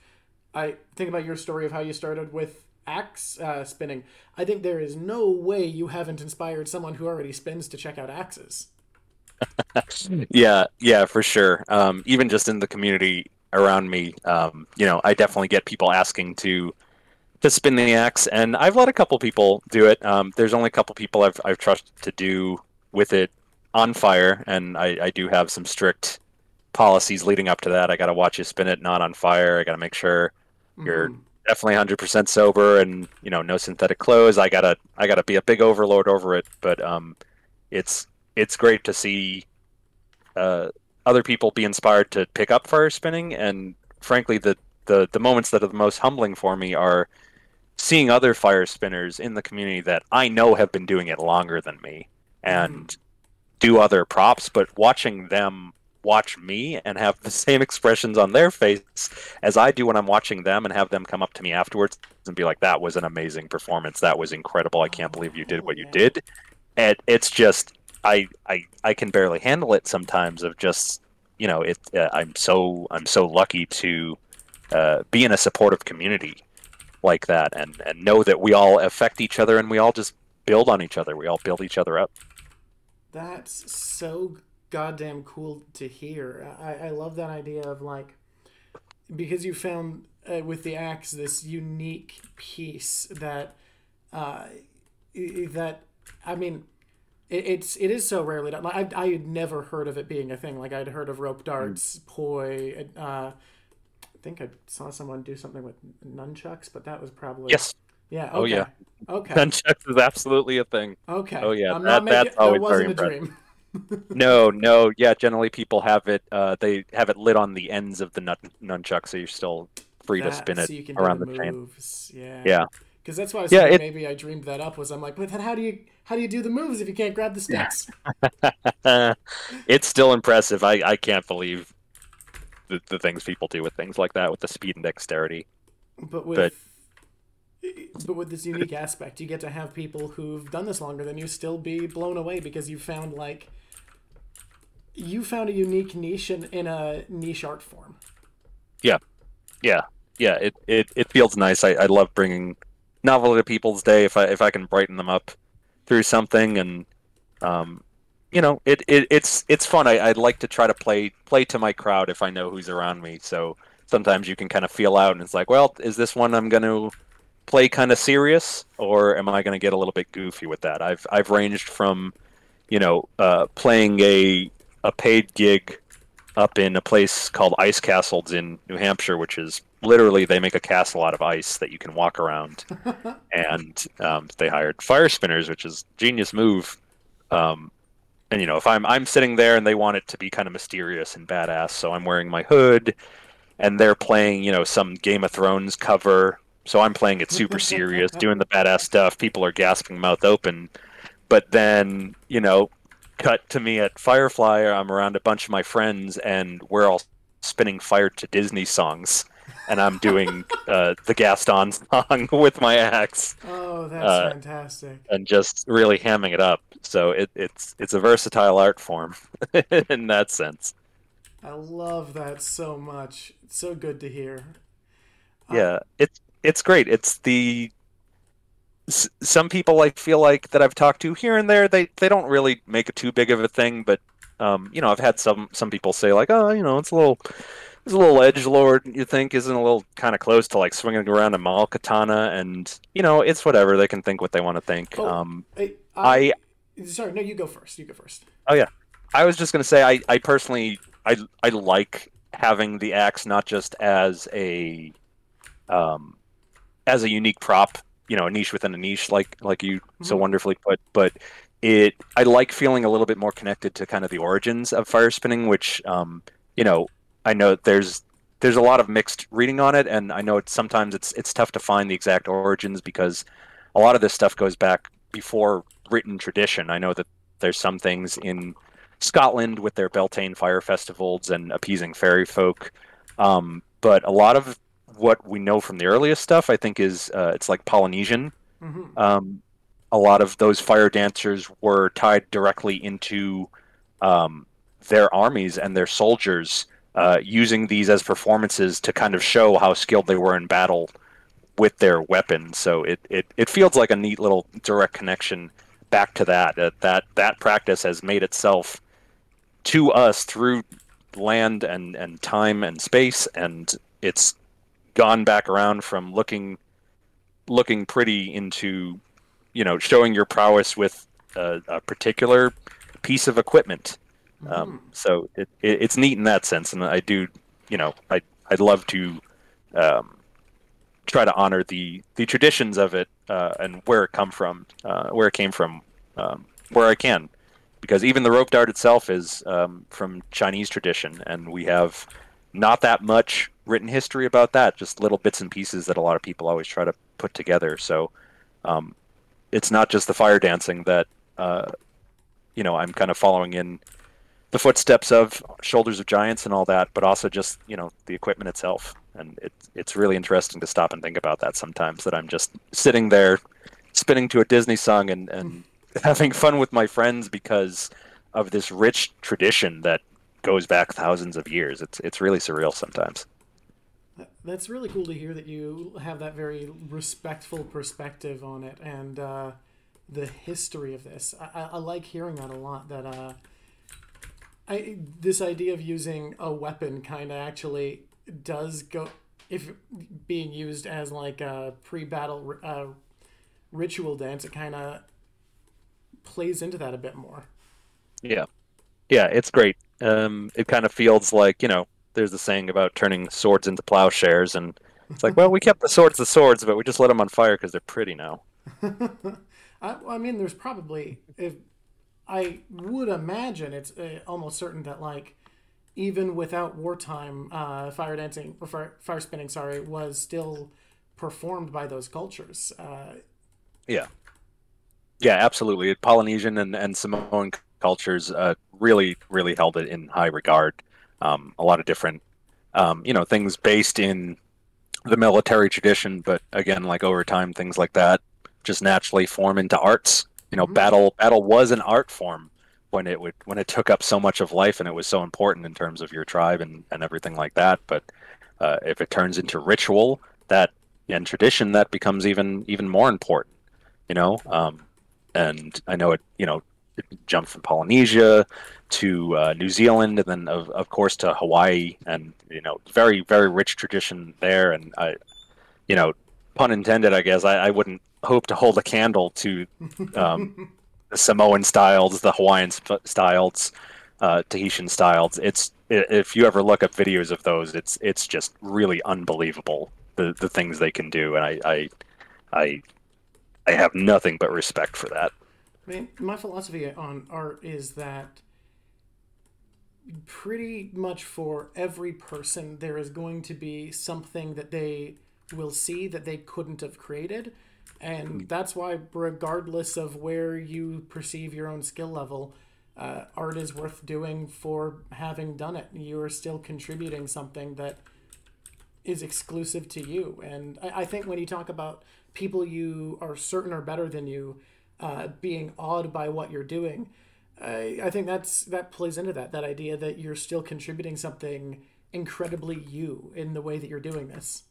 I think about your story of how you started with axe uh, spinning. I think there is no way you haven't inspired someone who already spins to check out axes. <laughs> Yeah, yeah, for sure. Um, even just in the community around me, um, you know, I definitely get people asking to to spin the axe, and I've let a couple people do it. Um, there's only a couple people I've I've trusted to do with it on fire, and I, I do have some strict policies leading up to that. I got to watch you spin it not on fire. I got to make sure you're Mhm. definitely 100% sober and you know no synthetic clothes. I gotta I gotta be a big overlord over it, but um, it's it's great to see uh, other people be inspired to pick up fire spinning and frankly the, the the moments that are the most humbling for me are seeing other fire spinners in the community that I know have been doing it longer than me and do other props but watching them watch me and have the <laughs> same expressions on their face as I do when I'm watching them and have them come up to me afterwards and be like that was an amazing performance that was incredible I can't believe you did what you did and it's just I I I can barely handle it sometimes. Of just you know, it. Uh, I'm so I'm so lucky to uh, be in a supportive community like that, and and know that we all affect each other, and we all just build on each other. We all build each other up. That's so goddamn cool to hear. I, I love that idea of like, because you found uh, with the axe this unique piece that, uh, that I mean, it, it's it is so rarely done. Like, I I had never heard of it being a thing. Like I'd heard of rope darts, poi. Uh, I think I saw someone do something with nunchucks, but that was probably Yes, Yeah. Okay. Oh, yeah. Okay. nunchucks is absolutely a thing. Okay. Oh, yeah, I'm that- not making, that's always that wasn't very a dream. <laughs> No, no, yeah. Generally, people have it. Uh, they have it lit on the ends of the nun- nunchuck, so you're still free to spin it so you can around the chain. Yeah. Yeah. Because that's why I was Yeah, it- maybe I dreamed that up. Was I'm like, but then how do you how do you do the moves if you can't grab the sticks? <laughs> it's still impressive. I, I can't believe the, the things people do with things like that with the speed and dexterity. But with but with this unique <laughs> aspect, you get to have people who've done this longer than you still be blown away because you found like you found a unique niche in, in a niche art form. Yeah, yeah, yeah. It it, it feels nice. I, I love bringing novelty to people's day if I if I can brighten them up through something and um you know it, it it's it's fun. I, I'd like to try to play play to my crowd if I know who's around me. So sometimes you can kind of feel out and it's like, well, is this one I'm gonna play kind of serious or am I gonna get a little bit goofy with that? I've I've ranged from you know uh, playing a a paid gig up in a place called Ice Castles in New Hampshire, which is literally they make a castle out of ice that you can walk around. <laughs> and um, they hired fire spinners, which is genius move. Um, and you know, if I'm I'm sitting there and they want it to be kind of mysterious and badass, so I'm wearing my hood, and they're playing you know some Game of Thrones cover, so I'm playing it super serious, <laughs> doing the badass stuff. People are gasping mouth open, but then you know cut to me at Firefly. I'm around a bunch of my friends, and we're all spinning fire to Disney songs, and I'm doing <laughs> uh, the Gaston <laughs> song with my axe, Oh, that's Uh, fantastic. and just really hamming it up. So it, it's it's a versatile art form <laughs> in that sense. I love that so much. It's so good to hear. Yeah, it's it's great. It's the some people I feel like that I've talked to here and there they they don't really make it too big of a thing, but um, you know I've had some some people say like oh you know it's a little it's a little edge lord you think isn't a little kind of close to like swinging around a mall katana and you know it's whatever they can think what they want to think. Oh. Um, Hey, I sorry, no, you go first. You go first. Oh yeah, I was just gonna say I, I personally I I like having the axe not just as a um, as a unique prop, you know, a niche within a niche, like like you mm-hmm. so wonderfully put, but it I like feeling a little bit more connected to kind of the origins of fire spinning, which um, you know I know there's there's a lot of mixed reading on it, and I know it's sometimes it's it's tough to find the exact origins because a lot of this stuff goes back before written tradition. I know that there's some things in Scotland with their Beltane fire festivals and appeasing fairy folk, um, but a lot of what we know from the earliest stuff, I think, is uh, it's like Polynesian. Mm-hmm. Um, a lot of those fire dancers were tied directly into um, their armies and their soldiers, uh, using these as performances to kind of show how skilled they were in battle with their weapons. So it, it, it feels like a neat little direct connection back to that. That that that practice has made itself to us through land and, and time and space, and it's gone back around from looking looking pretty into you know showing your prowess with a, a particular piece of equipment. Mm-hmm. Um, so it, it, it's neat in that sense, and I do you know I I'd love to um, try to honor the the traditions of it uh, and where it come from, uh, where it came from, um, where I can, because even the rope dart itself is um, from Chinese tradition, and we have not that much written history about that, just little bits and pieces that a lot of people always try to put together. So um, it's not just the fire dancing that uh, you know I'm kind of following in the footsteps of Shoulders of Giants and all that, but also just you know the equipment itself. And it's it's really interesting to stop and think about that sometimes. That I'm just sitting there spinning to a Disney song and and <laughs> having fun with my friends because of this rich tradition that goes back thousands of years. It's it's really surreal sometimes. That's really cool to hear that you have that very respectful perspective on it and uh, the history of this. I, I, like hearing that a lot. That uh, I this idea of using a weapon kind of actually does go if being used as like a pre-battle uh, ritual dance. It kind of plays into that a bit more. Yeah, yeah, it's great. Um, it kind of feels like you know there's the saying about turning swords into plowshares, and it's like, well, we kept the swords the swords, but we just let them on fire because they're pretty now. <laughs> I, I, mean, there's probably if I would imagine it's uh, almost certain that like even without wartime, uh, fire dancing or fire, fire spinning, sorry, was still performed by those cultures. Uh, yeah, yeah, absolutely. Polynesian and, and Samoan cultures uh, really, really held it in high regard um, a lot of different um, you know things based in the military tradition but again like over time things like that just naturally form into arts you know mm-hmm. battle battle was an art form when it would when it took up so much of life and it was so important in terms of your tribe and, and everything like that but uh, if it turns into ritual that and tradition that becomes even even more important you know um, and i know it you know it jumped from polynesia to uh, New Zealand, and then of, of course to Hawaii, and you know, very very rich tradition there. And I, you know, pun intended, I guess I, I wouldn't hope to hold a candle to um, <laughs> the Samoan styles, the Hawaiian styles, uh, Tahitian styles. It's if you ever look up videos of those, it's it's just really unbelievable the the things they can do, and I I I, I have nothing but respect for that. I mean, my philosophy on art is that pretty much for every person, there is going to be something that they will see that they couldn't have created. And hmm. that's why, regardless of where you perceive your own skill level, uh, art is worth doing for having done it. You are still contributing something that is exclusive to you. And I, I think when you talk about people you are certain are better than you uh, being awed by what you're doing, I, I think that's that plays into that that idea that you're still contributing something incredibly you in the way that you're doing this.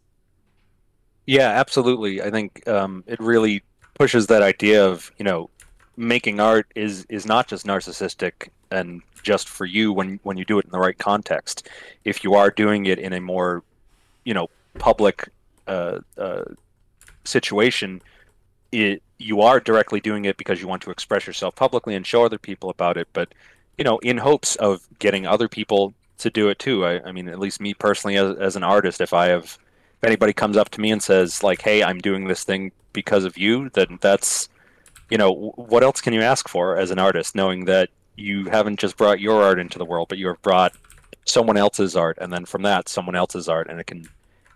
Yeah, absolutely. I think um, it really pushes that idea of you know making art is is not just narcissistic and just for you when when you do it in the right context. If you are doing it in a more you know public uh, uh, situation, it you are directly doing it because you want to express yourself publicly and show other people about it but you know in hopes of getting other people to do it too. I, I mean, at least me personally, as, as an artist, if I have, if anybody comes up to me and says like, "Hey, I'm doing this thing because of you," then that's, you know, what else can you ask for as an artist, knowing that you haven't just brought your art into the world, but you have brought someone else's art, and then from that, someone else's art, and it can,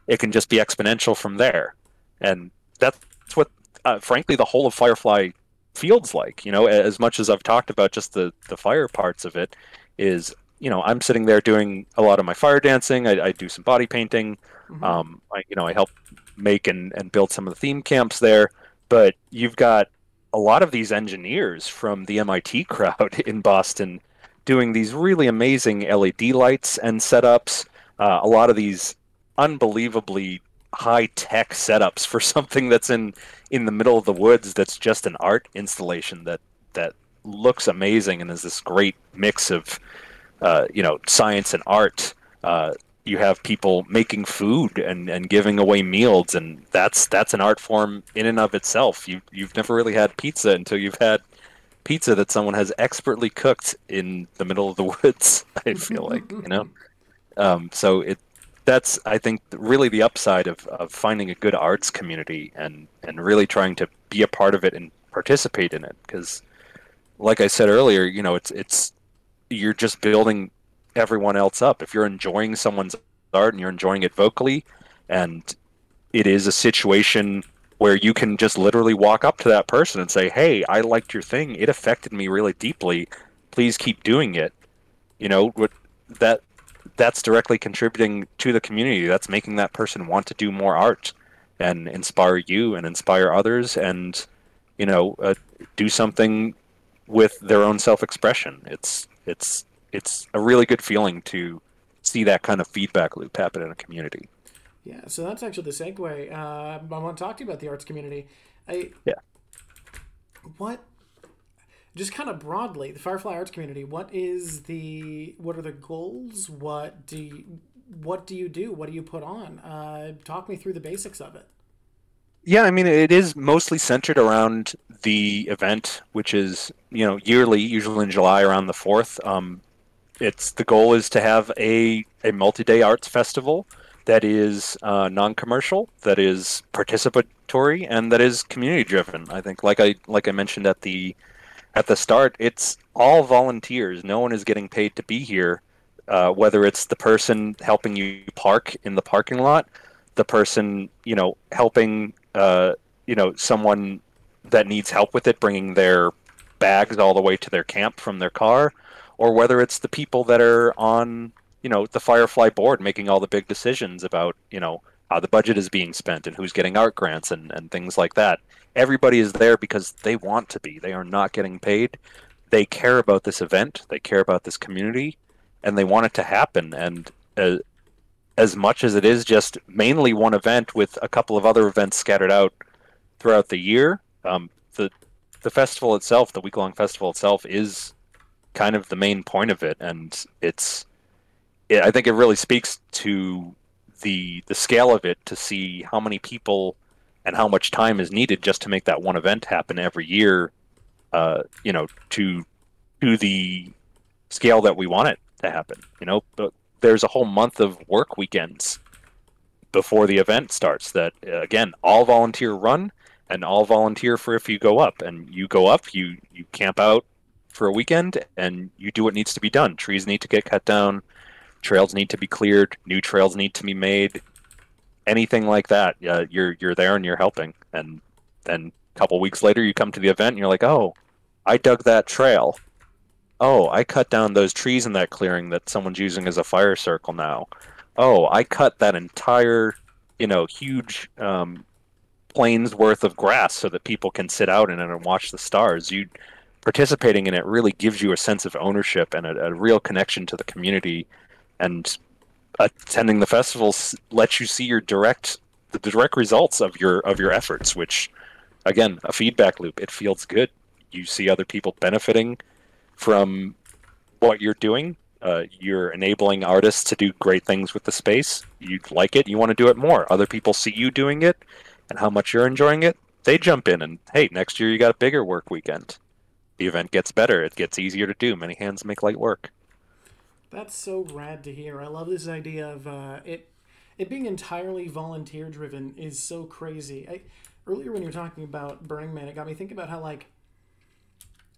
it can just be exponential from there, and that's what, uh, frankly, the whole of Firefly feels like. You know, as much as I've talked about just the the fire parts of it, is you know I'm sitting there doing a lot of my fire dancing. I, I do some body painting. Mm-hmm. Um, I you know I help make and and build some of the theme camps there. But you've got a lot of these engineers from the MIT <laughs> crowd in Boston doing these really amazing LED lights and setups. Uh, a lot of these unbelievably high tech setups for <laughs> something that's in in the middle of the woods that's just an art installation that that looks amazing and is this great mix of uh, you know science and art uh, you have people making food and, and giving away meals and that's that's an art form in and of itself. You you've never really had pizza until you've had pizza that someone has expertly cooked in the middle of the <laughs> woods i feel like you know? Um, so it that's I think really the upside of, of finding a good arts community and and really trying to be a part of it and participate in it. Because like I said earlier, you know, it's it's you're just building everyone else up. If you're enjoying someone's art and you're enjoying it vocally and it is a situation where you can just literally walk up to that person and say, "Hey, I liked your thing. It affected me really deeply. Please keep doing it." You know, that that's directly contributing to the community. That's making that person want to do more art and inspire you and inspire others and you know uh, do something with their own self-expression. It's it's it's a really good feeling to see that kind of feedback loop happen in a community. Yeah, so that's actually the segue. Uh, I want to talk to you about the arts community. I, yeah. What just kind of broadly, the Firefly Arts community. What is the what are the goals? What do you, what do you do? What do you put on? Uh, talk me through the basics of it. Yeah, I mean, it is mostly centered around the event, which is you know yearly, usually in July around the fourth. Um, it's the goal is to have a a multi-day arts festival that is uh, non-commercial, that is participatory, and that is community-driven. I think, like I like I mentioned at the at the start, it's all volunteers. No one is getting paid to be here. Uh, whether it's the person helping you park in the parking lot, the person you know helping uh, you know someone that needs help with it, bringing their bags all the way to their camp from their car, or whether it's the people that are on you know the Firefly board making all the big decisions about you know how the budget is being spent and who's getting art grants and, and things like that everybody is there because they want to be. They are not getting paid. They care about this event. They care about this community, and they want it to happen. And uh, as much as it is just mainly one event with a couple of other events scattered out throughout the year, um, the the festival itself, the week long festival itself, is kind of the main point of it, and it's. It, I think it really speaks to the the scale of it to see how many people and how much time is needed just to make that one event happen every year uh, you know to to the scale that we want it to happen you know but there's a whole month of work weekends before the event starts that again all volunteer run and all volunteer for if you go up and you go up you you camp out for a weekend and you do what needs to be done trees need to get cut down trails need to be cleared new trails need to be made anything like that, you're you're there and you're helping. And then a couple weeks later, you come to the event and you're like, oh, I dug that trail. Oh, I cut down those trees in that clearing that someone's using as a fire circle now. Oh, I cut that entire, you know, huge um, plains worth of grass so that people can sit out in it and watch the stars. You participating in it really gives you a sense of ownership and a, a real connection to the community. And attending the festivals lets you see your direct the direct results of your of your efforts which again a feedback loop. It feels good. You see other people benefiting from what you're doing. Uh, you're enabling artists to do great things with the space. You like it. You want to do it more. Other people see you doing it and how much you're enjoying it. They jump in and hey next year you got a bigger work weekend the event gets better it gets easier to do many hands make light work That's so rad to hear. I love this idea of uh, it. It being entirely volunteer driven is so crazy. I, earlier when you were talking about Burning Man, it got me thinking about how like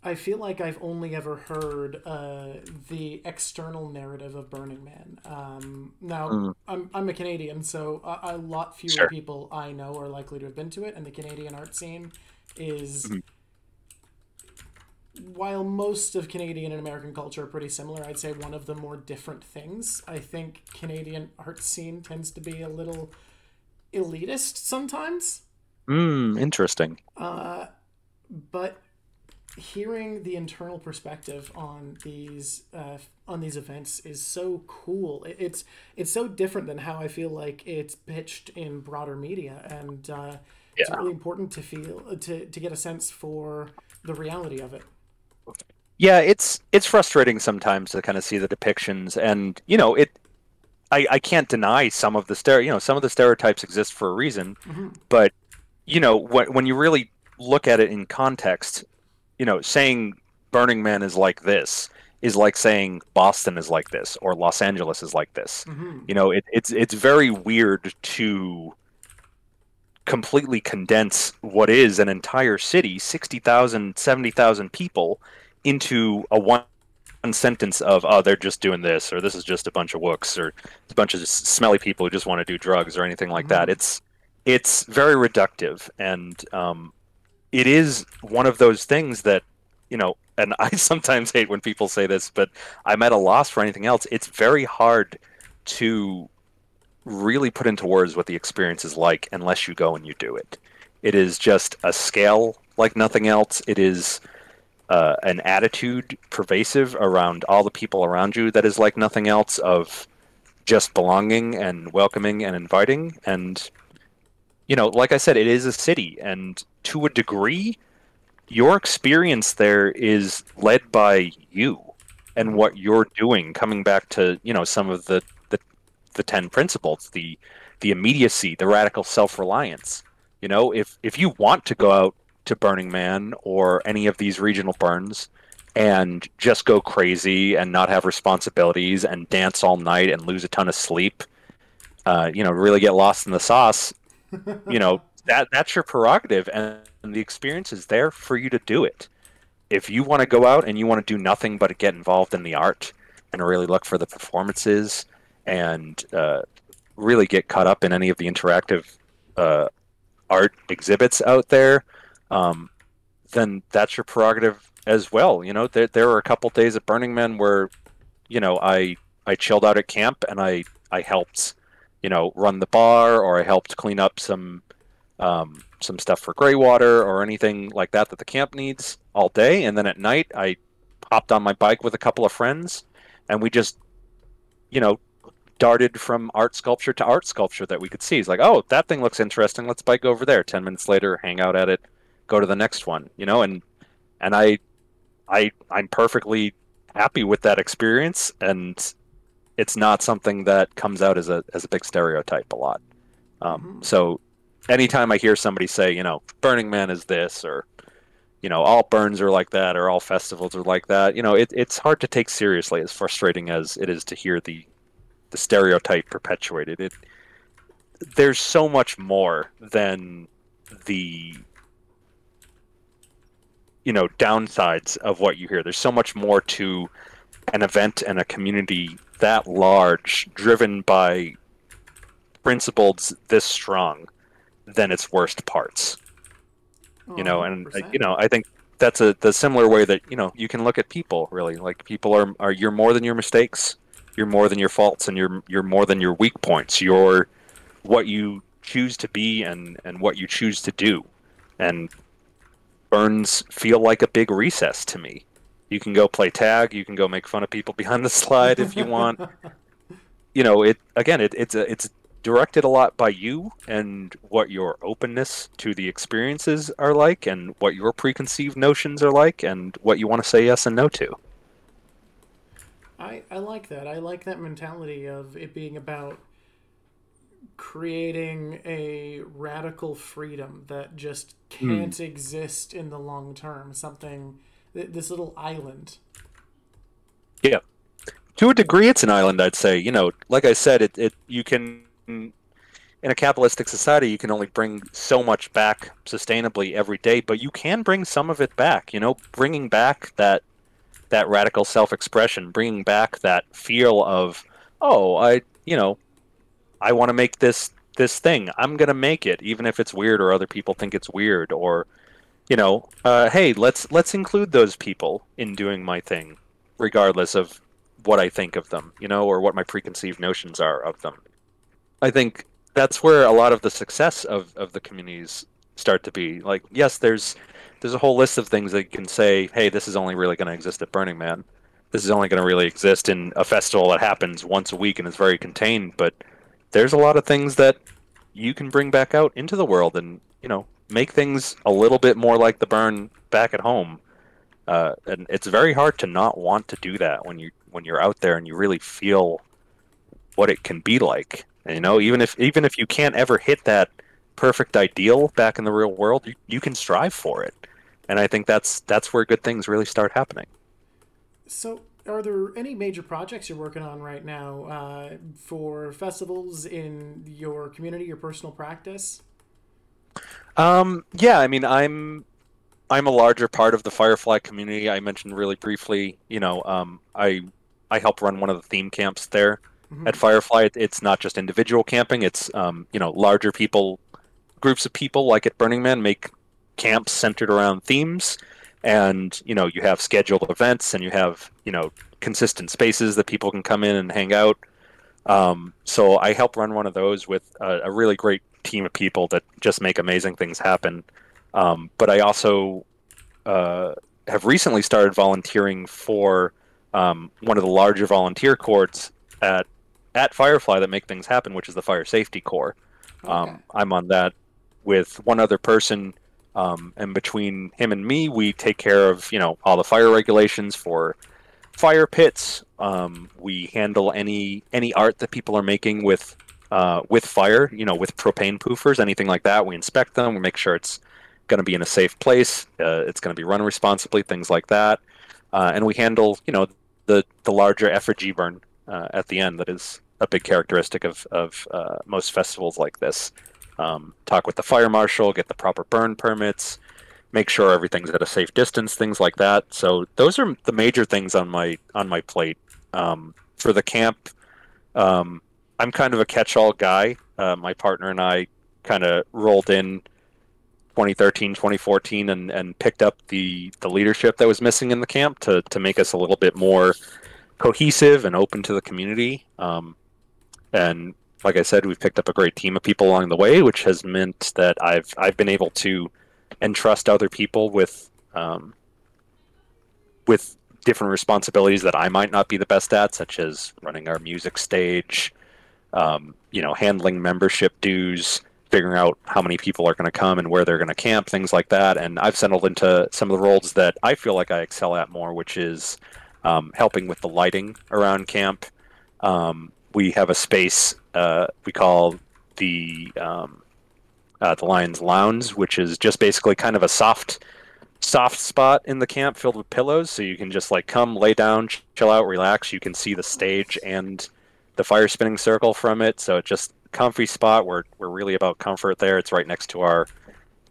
I feel like I've only ever heard uh, the external narrative of Burning Man. Um, now, mm. I'm, I'm a Canadian, so a, a lot fewer sure. people I know are likely to have been to it, and the Canadian art scene is. Mm-hmm. While most of Canadian and American culture are pretty similar, I'd say one of the more different things. I think Canadian art scene tends to be a little elitist sometimes. Hmm, interesting. Uh, but hearing the internal perspective on these uh, on these events is so cool. It's it's so different than how I feel like it's pitched in broader media, and uh, yeah. it's really important to feel to to get a sense for the reality of it. Yeah, it's it's frustrating sometimes to kind of see the depictions, and you know it. I, I can't deny some of the stere- you know some of the stereotypes exist for a reason, mm-hmm. but you know when when you really look at it in context, you know, saying Burning Man is like this is like saying Boston is like this or Los Angeles is like this. Mm-hmm. You know, it, it's it's very weird to completely condense what is an entire city, 60,000, 70,000 people into a one sentence of oh they're just doing this or this is just a bunch of wooks or a bunch of smelly people who just want to do drugs or anything like mm-hmm. that. It's it's very reductive and um, it is one of those things that you know and <laughs> i sometimes hate when people say this but i'm at a loss for anything else it's very hard to really put into words what the experience is like unless you go and you do it. It is just a scale like nothing else. It is uh, an attitude pervasive around all the people around you that is like nothing else of just belonging and welcoming and inviting. And you know, like I said, it is a city, and to a degree, your experience there is led by you and what you're doing. Coming back to you know some of the the, ten principles, the the immediacy, the radical self reliance. You know, if if you want to go out to Burning Man or any of these regional burns and just go crazy and not have responsibilities and dance all night and lose a ton of sleep, uh, you know, really get lost in the sauce, <laughs> you know that that's your prerogative and the experience is there for you to do it if you want to go out and you want to do nothing but get involved in the art and really look for the performances and uh, really get caught up in any of the interactive uh, art exhibits out there um, then that's your prerogative as well you know there, there were a couple days at burning man where you know i i chilled out at camp and i i helped you know, run the bar or I helped clean up some um, some stuff for Greywater or anything like that that the camp needs all day. And then at night, I hopped on my bike with a couple of friends and we just, you know, darted from art sculpture to art sculpture that we could see. He's like, oh, that thing looks interesting. Let's bike over there. Ten minutes later, hang out at it, go to the next one. You know, and and I, I, I'm perfectly happy with that experience, and it's not something that comes out as a as a big stereotype a lot. Um, mm-hmm. So anytime I hear somebody say, you know, Burning Man is this, or you know, all burns are like that, or all festivals are like that, you know, it, it's hard to take seriously. As frustrating as it is to hear the the stereotype perpetuated, it there's so much more than the you know downsides of what you hear. There's so much more to an event and a community that large, driven by principles this strong, than its worst parts. You know, and uh, you know, I think that's a the similar way that you know you can look at people. Really, like people are are you're more than your mistakes, you're more than your faults, and you're you're more than your weak points. You're what you choose to be and and what you choose to do, and burns feel like a big recess to me. You can go play tag. You can go make fun of people <laughs> behind the slide if you want. <laughs> you know, it again. It, it's a, it's directed a lot by you and what your openness to the experiences are like, and what your preconceived notions are like, and what you want to say yes and no to. I I like that. I like that mentality of it being about creating a radical freedom that just hmm. can't mm. exist in the long term. Something this little island. Yeah, to a degree, it's an island. I'd say. You know, like I said, it, it you can in a capitalistic society, you can only bring so much back sustainably every day, but you can bring some of it back. You know, bringing back that that radical self-expression, bringing back that feel of, oh, I, you know, I want to make this this thing. I'm gonna make it, even if it's weird or other people think it's weird, or, you know, uh, hey, let's let's include those people in doing my thing, regardless of what I think of them, you know, or what my preconceived notions are of them. I think that's where a lot of the success of, of the communities start to be. Like, yes, there's there's a whole list of things that you can say, hey, this is only really going to exist at Burning Man. This is only going to really exist in a festival that happens once a week and is very contained. But there's a lot of things that you can bring back out into the world and you know make things a little bit more like the burn back at home. Uh, and it's very hard to not want to do that when you when you're out there and you really feel what it can be like. And, you know, even if even if you can't ever hit that perfect ideal back in the real world, you, you can strive for it. And I think that's that's where good things really start happening. So, are there any major projects you're working on right now uh, for festivals in your community, your personal practice? Um, yeah, I mean, I'm I'm a larger part of the Firefly community. I mentioned really briefly. You know, um, I I help run one of the theme camps there mm-hmm. at Firefly. It's not just individual camping; it's um, you know larger people, groups of people like at Burning Man make camps centered around themes, and you know you have scheduled events and you have you know consistent spaces that people can come in and hang out. Um, so I help run one of those with a, a, really great team of people that just make amazing things happen. Um, but I also uh, have recently started volunteering for um, one of the larger volunteer courts at at Firefly that make things happen, which is the Fire Safety Corps. Okay. Um, I'm on that with one other person, um, and between him and me, we take care of you know all the fire regulations for fire pits. Um, we handle any any art that people are making with uh, with fire, you know, with propane poofers, anything like that. We inspect them. We make sure it's going to be in a safe place. Uh, it's going to be run responsibly, things like that. Uh, and we handle, you know, the the larger effigy burn uh, at the end that is a big characteristic of, of uh, most festivals like this. Um, talk with the fire marshal, get the proper burn permits, make sure everything's at a safe distance, things like that. So those are the major things on my on my plate. Um, for the camp, um, I'm kind of a catch-all guy. Uh, my partner and I kind of rolled in 2013, 2014, and, and picked up the, the leadership that was missing in the camp to, to make us a little bit more cohesive and open to the community. Um, and like I said, we've picked up a great team of people along the way, which has meant that I've I've been able to entrust other people with um, with different responsibilities that I might not be the best at, such as running our music stage, um, you know, handling membership dues, figuring out how many people are going to come and where they're going to camp, things like that. And I've settled into some of the roles that I feel like I excel at more, which is um, helping with the lighting around camp. Um, we have a space uh, we call the um, uh, the Lions Lounge, which is just basically kind of a soft soft spot in the camp filled with pillows, so you can just like come lay down, chill out, relax. You can see the stage and the fire spinning circle from it, so it's just comfy spot. We're we're really about comfort there. It's right next to our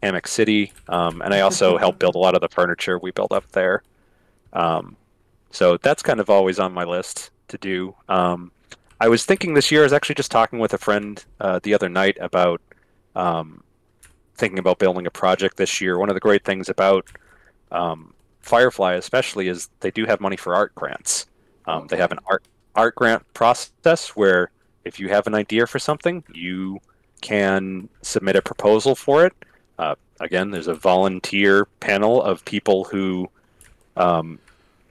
hammock city, um, and I also help build a lot of the furniture we build up there. Um, so that's kind of always on my list to do. Um, I was thinking this year. I was actually just talking with a friend uh, the other night about um, thinking about building a project this year. One of the great things about um, Firefly, especially, is they do have money for art grants. Um, they have an art art grant process where if you have an idea for something, you can submit a proposal for it. Uh, again, there's a volunteer panel of people who um,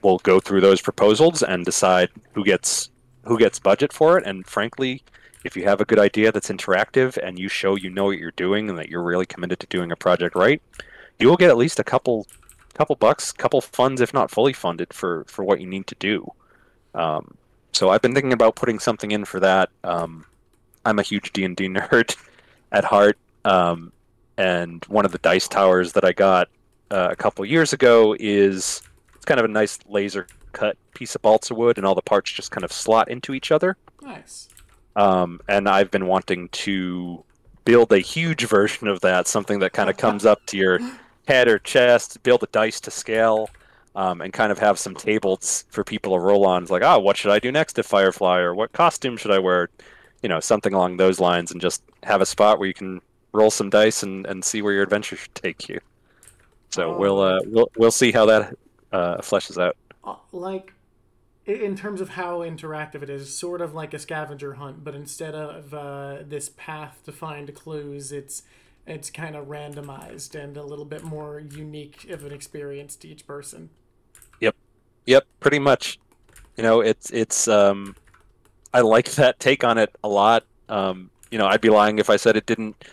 will go through those proposals and decide who gets who gets budget for it. And frankly, if you have a good idea that's interactive and you show you know what you're doing and that you're really committed to doing a project right, you will get at least a couple couple bucks, couple funds, if not fully funded, for for what you need to do. Um, so I've been thinking about putting something in for that. Um, I'm a huge D and D <laughs> nerd at heart, um, and one of the dice towers that I got uh, a couple years ago is it's kind of a nice laser cut piece of balsa wood, and all the parts just kind of slot into each other. Nice. Um, and I've been wanting to build a huge version of that, something that kind of comes up to your head or chest, build a dice to scale, um, and kind of have some tables for people to roll on. It's like, oh, what should I do next to Firefly, or what costume should I wear? You know, something along those lines, and just have a spot where you can roll some dice and, and see where your adventure should take you. So Oh. we'll uh, we'll we'll see how that uh, fleshes out. Uh, like in terms of how interactive it is sort of like a scavenger hunt but instead of uh, this path to find clues it's it's kind of randomized and a little bit more unique of an experience to each person Yep, Yep, pretty much. You know, it's it's um I like that take on it a lot. Um, you know, I'd be lying if I said it didn't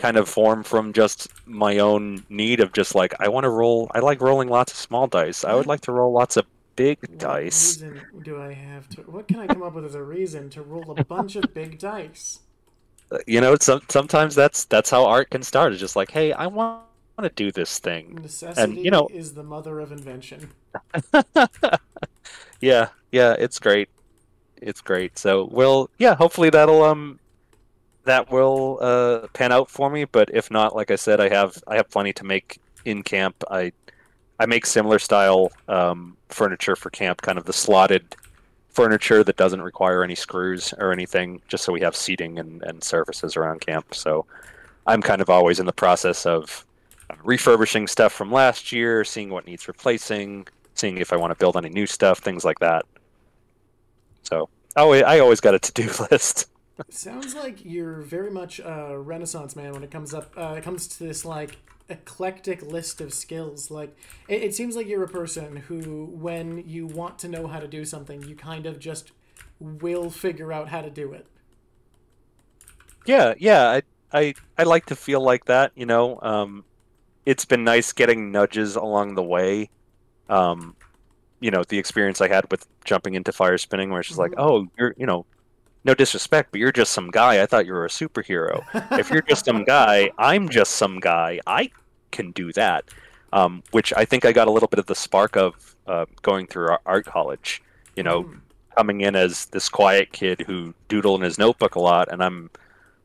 kind of form from just my own need of just like I want to roll I like rolling lots of small dice. I would like to roll lots of big what dice. do i have to what can i come up with as a reason to roll a bunch of big dice <laughs> Uh, You know, some sometimes that's that's how art can start. It's just like, hey, I want to do this thing. necessity you know- is the mother of invention <laughs> yeah, yeah, it's great. It's great. So we'll yeah, hopefully that'll um that will uh pan out for me, but if not, like I said, I have I have plenty to make in camp. I I make similar style um furniture for camp, kind of the slotted furniture that doesn't require any screws or anything, just so we have seating and, and surfaces around camp. So I'm kind of always in the process of uh, refurbishing stuff from last year, seeing what needs replacing, seeing if I want to build any new stuff, things like that. So, oh, I always got a to-do <laughs> list. Sounds like you're very much a Renaissance man when it comes up. Uh, it comes to this like eclectic list of skills. Like it, it seems like you're a person who, when you want to know how to do something, you kind of just will figure out how to do it. Yeah, yeah, I, I, I like to feel like that. You know, um, it's been nice getting nudges along the way. Um, you know, the experience I had with jumping into fire spinning, where it's just like, Mhm. oh, you're, you know, no disrespect, but you're just some guy. I thought you were a superhero. if you're just some guy, I'm just some guy. I can do that. Um, which I think I got a little bit of the spark of uh, going through our art college. You know, Mm. coming in as this quiet kid who doodled in his notebook a lot, and I'm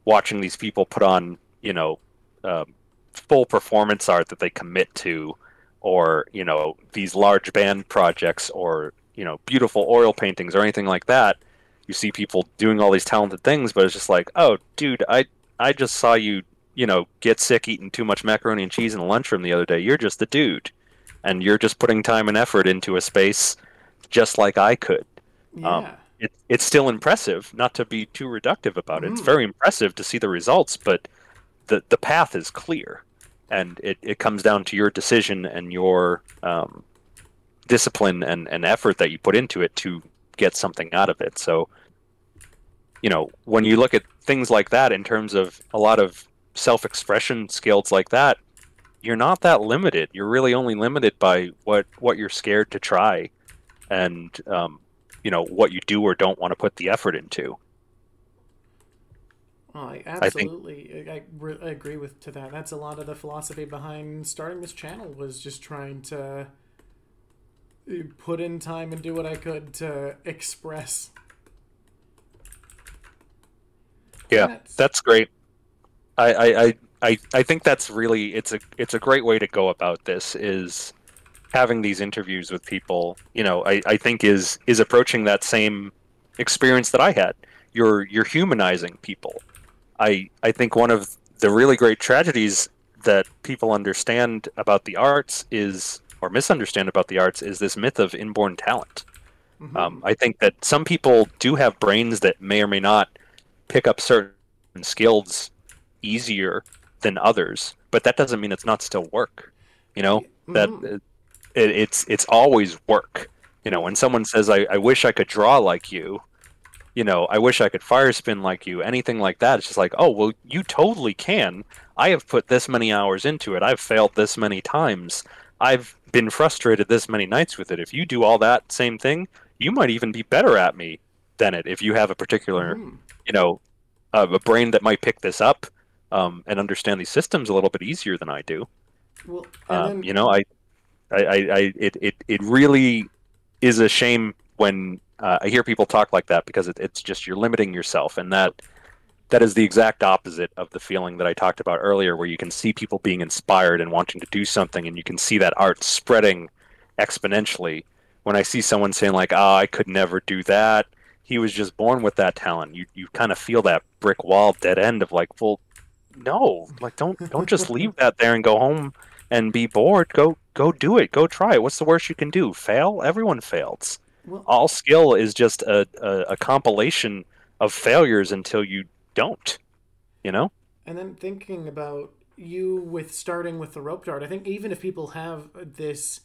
watching these people put on, you know, um, full performance art that they commit to, or you know, these large band projects, or you know, beautiful oil paintings, or anything like that. You see people doing all these talented things, but it's just like, oh, dude, I I just saw you, you know, get sick eating too much macaroni and cheese in the lunchroom the other day. You're just the dude, and you're just putting time and effort into a space, just like I could yeah. um, it, it's still impressive not to be too reductive about it it's Mhm. very impressive to see the results but the, the path is clear and it, it comes down to your decision and your um, discipline and, and effort that you put into it to get something out of it so you know when you look at things like that in terms of a lot of self-expression skills like that you're not that limited you're really only limited by what what you're scared to try and um, you know what you do or don't want to put the effort into. Oh, I absolutely, I, I, re- I agree with to that. That's a lot of the philosophy behind starting this channel was just trying to put in time and do what I could to express. Yeah, That's- that's great. I, I, I, I, I think that's really it's a it's a great way to go about this is having these interviews with people. You know, I, I think is is approaching that same experience that I had. You're you're humanizing people. I I think one of the really great tragedies that people understand about the arts is or misunderstand about the arts is this myth of inborn talent. Mhm. Um, I think that some people do have brains that may or may not pick up certain skills easier than others, but that doesn't mean it's not still work. You know that Mhm. it, it's it's always work. You know, when someone says, I, "I wish I could draw like you," you know, "I wish I could fire spin like you," anything like that, it's just like, "Oh, well, you totally can. I have put this many hours into it. I've failed this many times. I've been frustrated this many nights with it. If you do all that same thing, you might even be better at me than it if you have a particular Mhm. you know, uh, a brain that might pick this up um, and understand these systems a little bit easier than I do. Well, Um, then, you know, I, I, I, I it, it, it really is a shame when uh, I hear people talk like that because it, it's just you're limiting yourself, and that that is the exact opposite of the feeling that I talked about earlier, where you can see people being inspired and wanting to do something, and you can see that art spreading exponentially. When I see someone saying like, "Oh, I could never do that," he was just born with that talent. You you kind of feel that brick wall, dead end of like, well, no, like don't don't just leave that there and go home and be bored. Go go do it. Go try it. What's the worst you can do? Fail? Everyone fails. Well, All skill is just a, a, a compilation of failures until you don't. You know. And then thinking about you with starting with the rope dart, I think even if people have this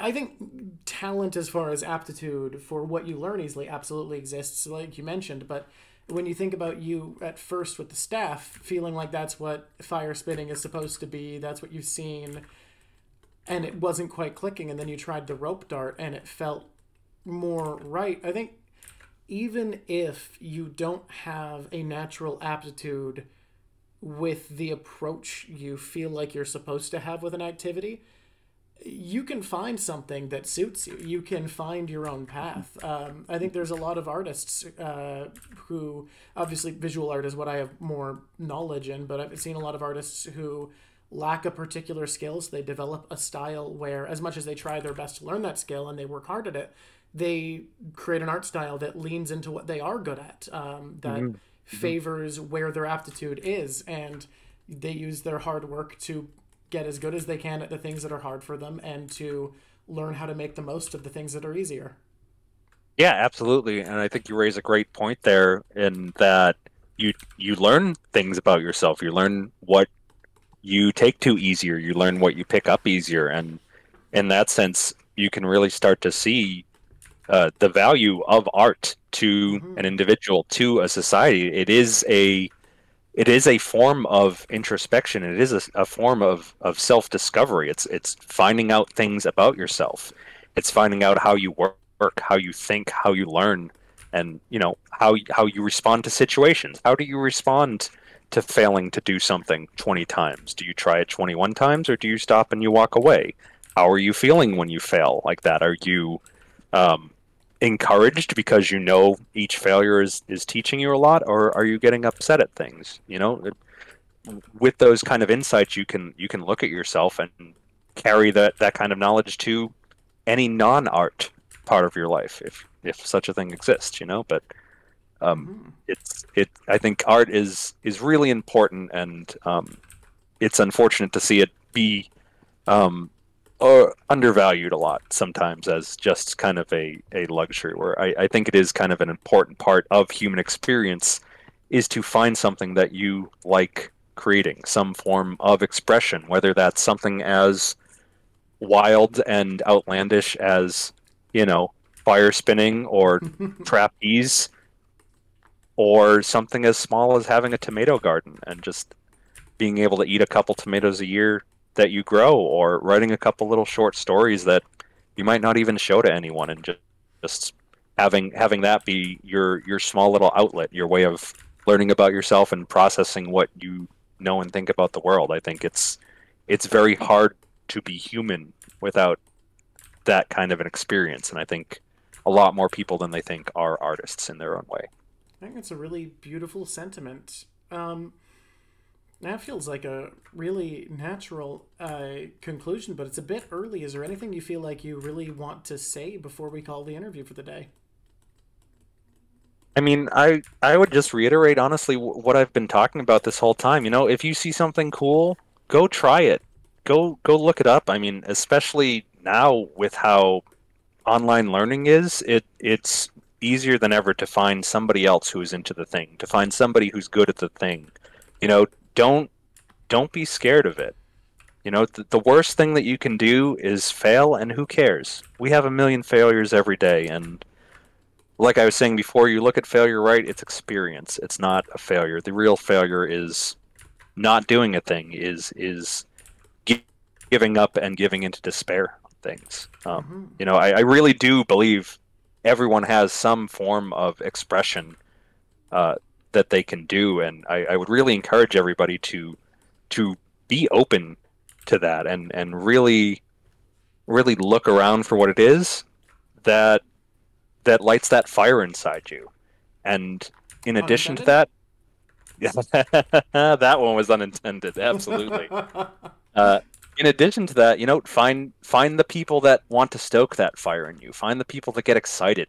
I think talent as far as aptitude for what you learn easily absolutely exists, like you mentioned. But when you think about you at first with the staff, feeling like that's what fire spinning is supposed to be, that's what you've seen, and it wasn't quite clicking, and then you tried the rope dart and it felt more right. I think even if you don't have a natural aptitude with the approach you feel like you're supposed to have with an activity, you can find something that suits you. You can find your own path. Um, I think there's a lot of artists uh, who, obviously, visual art is what I have more knowledge in, but I've seen a lot of artists who lack a particular skill, so they develop a style where, as much as they try their best to learn that skill and they work hard at it, they create an art style that leans into what they are good at, um, that mm-hmm. favors where their aptitude is, and they use their hard work to get as good as they can at the things that are hard for them and to learn how to make the most of the things that are easier. Yeah, absolutely. And I think you raise a great point there in that you you learn things about yourself. You learn what you take to easier. You learn what you pick up easier, and in that sense, you can really start to see uh, the value of art to mm-hmm. an individual, to a society. It is a it is a form of introspection. It is a, a form of, of self discovery. It's it's finding out things about yourself. It's finding out how you work, how you think, how you learn, and you know how how you respond to situations. How do you respond to failing to do something twenty times? Do you try it twenty one times, or do you stop and you walk away? How are you feeling when you fail like that? Are you um, encouraged because you know each failure is is teaching you a lot or are you getting upset at things you know with those kind of insights you can you can look at yourself and carry that that kind of knowledge to any non-art part of your life if if such a thing exists you know but um, mm-hmm. it's it i think art is is really important and um, it's unfortunate to see it be um, or undervalued a lot sometimes as just kind of a, a luxury where I, I think it is kind of an important part of human experience is to find something that you like creating some form of expression whether that's something as wild and outlandish as you know fire spinning or <laughs> trapeze or something as small as having a tomato garden and just being able to eat a couple tomatoes a year that you grow or writing a couple little short stories that you might not even show to anyone and just, just having having that be your your small little outlet your way of learning about yourself and processing what you know and think about the world. I think it's it's very hard to be human without that kind of an experience and i think a lot more people than they think are artists in their own way. I think it's a really beautiful sentiment. Um, that feels like a really natural uh, conclusion, but it's a bit early. Is there anything you feel like you really want to say before we call the interview for the day? I mean, I I would just reiterate honestly what I've been talking about this whole time. You know, if you see something cool, go try it. Go go look it up. I mean, especially now with how online learning is, it it's easier than ever to find somebody else who's into the thing, to find somebody who's good at the thing. You know, don't don't be scared of it. You know, th- the worst thing that you can do is fail, and who cares? We have a million failures every day, and like I was saying before, you look at failure right, it's experience. It's not a failure. The real failure is not doing a thing, is is gi- giving up and giving into despair on things. Um, mm-hmm. You know, I, I, really do believe everyone has some form of expression uh, that they can do, and I, I would really encourage everybody to to be open to that and and really really look around for what it is that that lights that fire inside you. And in addition to that, <laughs> that one was unintended. Absolutely. <laughs> uh, in addition to that, you know, find find the people that want to stoke that fire in you. Find the people that get excited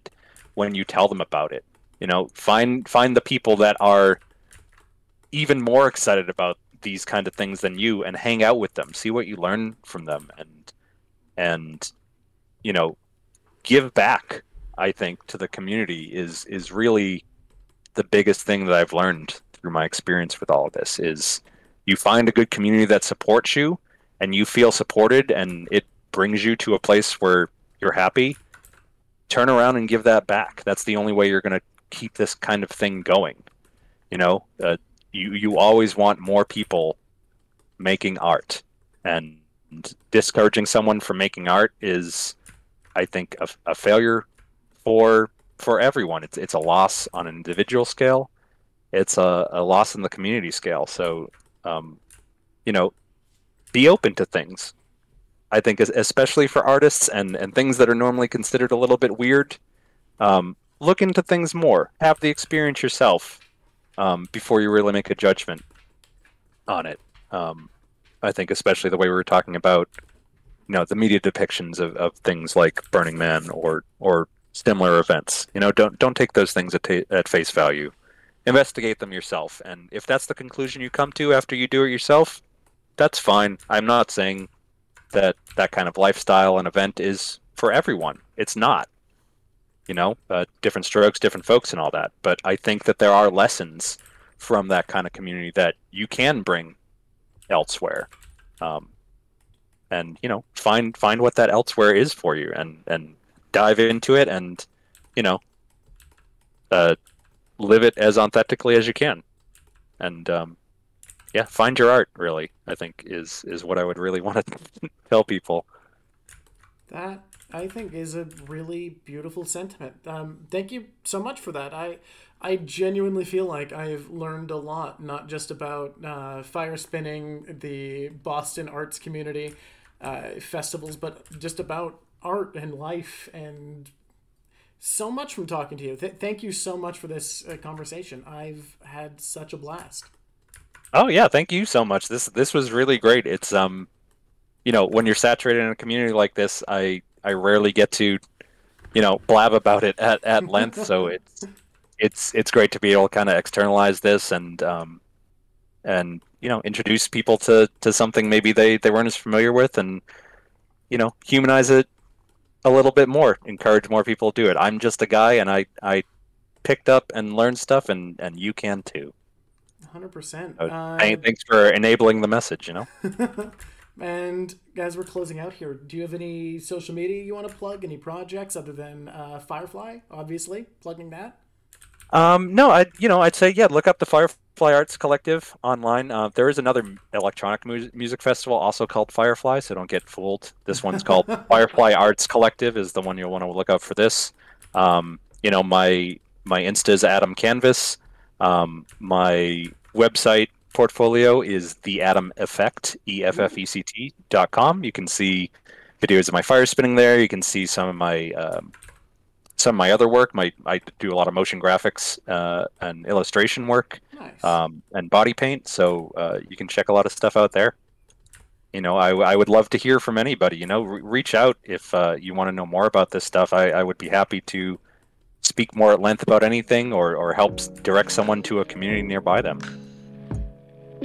when you tell them about it. You know, find find the people that are even more excited about these kind of things than you and hang out with them. See what you learn from them and and you know, give back, I think, to the community is is really the biggest thing that I've learned through my experience with all of this is you find a good community that supports you and you feel supported and it brings you to a place where you're happy, turn around and give that back. That's the only way you're going to keep this kind of thing going. You know, uh, you you always want more people making art, and discouraging someone from making art is, I think, a, a failure for for everyone. It's it's a loss on an individual scale. It's a, a loss in the community scale. So, um, you know, be open to things. I think, especially for artists and, and things that are normally considered a little bit weird, um, look into things more. Have the experience yourself um, before you really make a judgment on it. Um, I think, especially the way we were talking about, you know, the media depictions of, of things like Burning Man or or similar events. You know, don't don't take those things at, ta- at face value. Investigate them yourself, and if that's the conclusion you come to after you do it yourself, that's fine. I'm not saying that that kind of lifestyle and event is for everyone. It's not. You know, uh, different strokes, different folks, and all that. But I think that there are lessons from that kind of community that you can bring elsewhere, um, and you know, find find what that elsewhere is for you, and and dive into it, and you know, uh, live it as authentically as you can, and um, yeah, find your art. Really, I think is is what I would really <laughs> want to tell people. That I think is a really beautiful sentiment. Um, thank you so much for that. I I genuinely feel like I've learned a lot, not just about uh, fire spinning, the Boston arts community, uh, festivals, but just about art and life and so much from talking to you. Th- thank you so much for this uh, conversation. I've had such a blast. Oh yeah, thank you so much. This this was really great. It's um, you know, when you're saturated in a community like this, I I rarely get to, you know, blab about it at, at length. so <laughs> it's it's it's great to be able to kind of externalize this and um, and you know introduce people to to something maybe they they weren't as familiar with and you know humanize it a little bit more encourage more people to do it i'm just a guy and i i picked up and learned stuff and and you can too hundred percent. Uh, thanks for enabling the message. You know. <laughs> and as we're closing out here, do you have any social media you want to plug? Any projects other than uh, Firefly? Obviously, plugging that. Um, no, I you know I'd say yeah, look up the Firefly Arts Collective online. Uh, there is another electronic mu- music festival also called Firefly, so don't get fooled. This one's <laughs> called Firefly Arts Collective. Is the one you'll want to look up for this. Um, you know my my Insta is Adam Canvas. Um, my website portfolio is the Atom Effect, E F F E C T dot com. You can see videos of my fire spinning there. You can see some of my um, some of my other work. My I do a lot of motion graphics uh, and illustration work nice. um, and body paint. So uh, you can check a lot of stuff out there. You know, I, I would love to hear from anybody. You know, re- reach out if uh, you want to know more about this stuff. I, I would be happy to speak more at length about anything or, or helps direct someone to a community nearby them.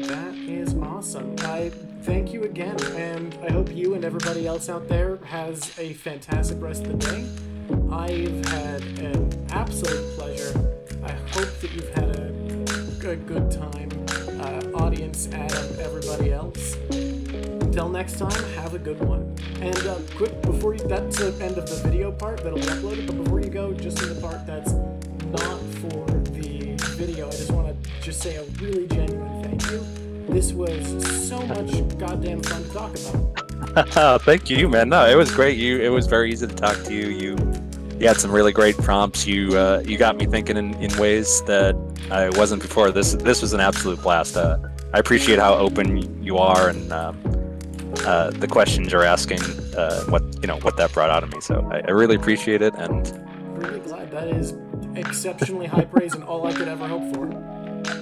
That is awesome. I thank you again, and I hope you and everybody else out there has a fantastic rest of the day. I've had an absolute pleasure. I hope that you've had a, a good time. Uh, audience, Adam, everybody else. Until next time, have a good one. And uh, quick, before you, that's the end of the video part that'll be uploaded, but before you go, just in the part that's not for the video, I just want to just say a really genuine thank you. This was so much goddamn fun to talk about. <laughs> Thank you, man. No, it was great. You, it was very easy to talk to you. You, you had some really great prompts. You, uh, you got me thinking in, in ways that I wasn't before. This, this was an absolute blast. Uh, I appreciate how open you are and. Um, uh, the questions you're asking, uh, what you know, what that brought out of me. So I, I really appreciate it, and Really glad that is exceptionally high praise and all I could ever hope for.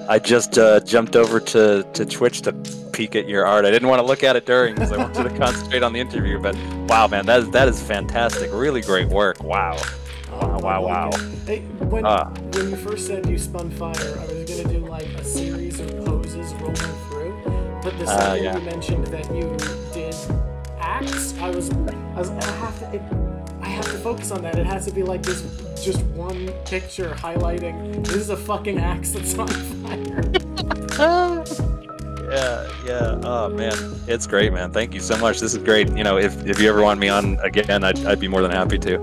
I just uh, jumped over to, to Twitch to peek at your art. I didn't want to look at it during because I wanted to <laughs> concentrate on the interview. But wow, man, that is that is fantastic. Really great work. Wow. Wow, wow, wow. Hey, when, Ah. when you first said you spun fire, I was gonna do like a series of poses rolling through, but the second yeah. you mentioned that you did axe, I was, I was, I have to, it, I have to focus on that. It has to be like this, just one picture highlighting this is a fucking axe that's on fire. <laughs> Yeah, yeah. Oh man, it's great, man. Thank you so much. This is great. You know, if, if you ever want me on again, I'd, I'd be more than happy to.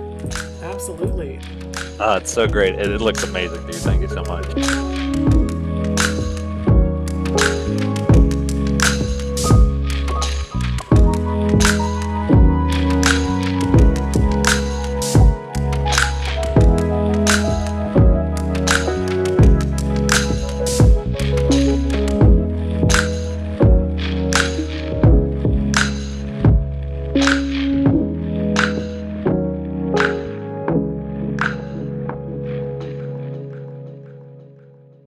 Absolutely. Uh, it's so great. It, it looks amazing, dude. Thank you so much.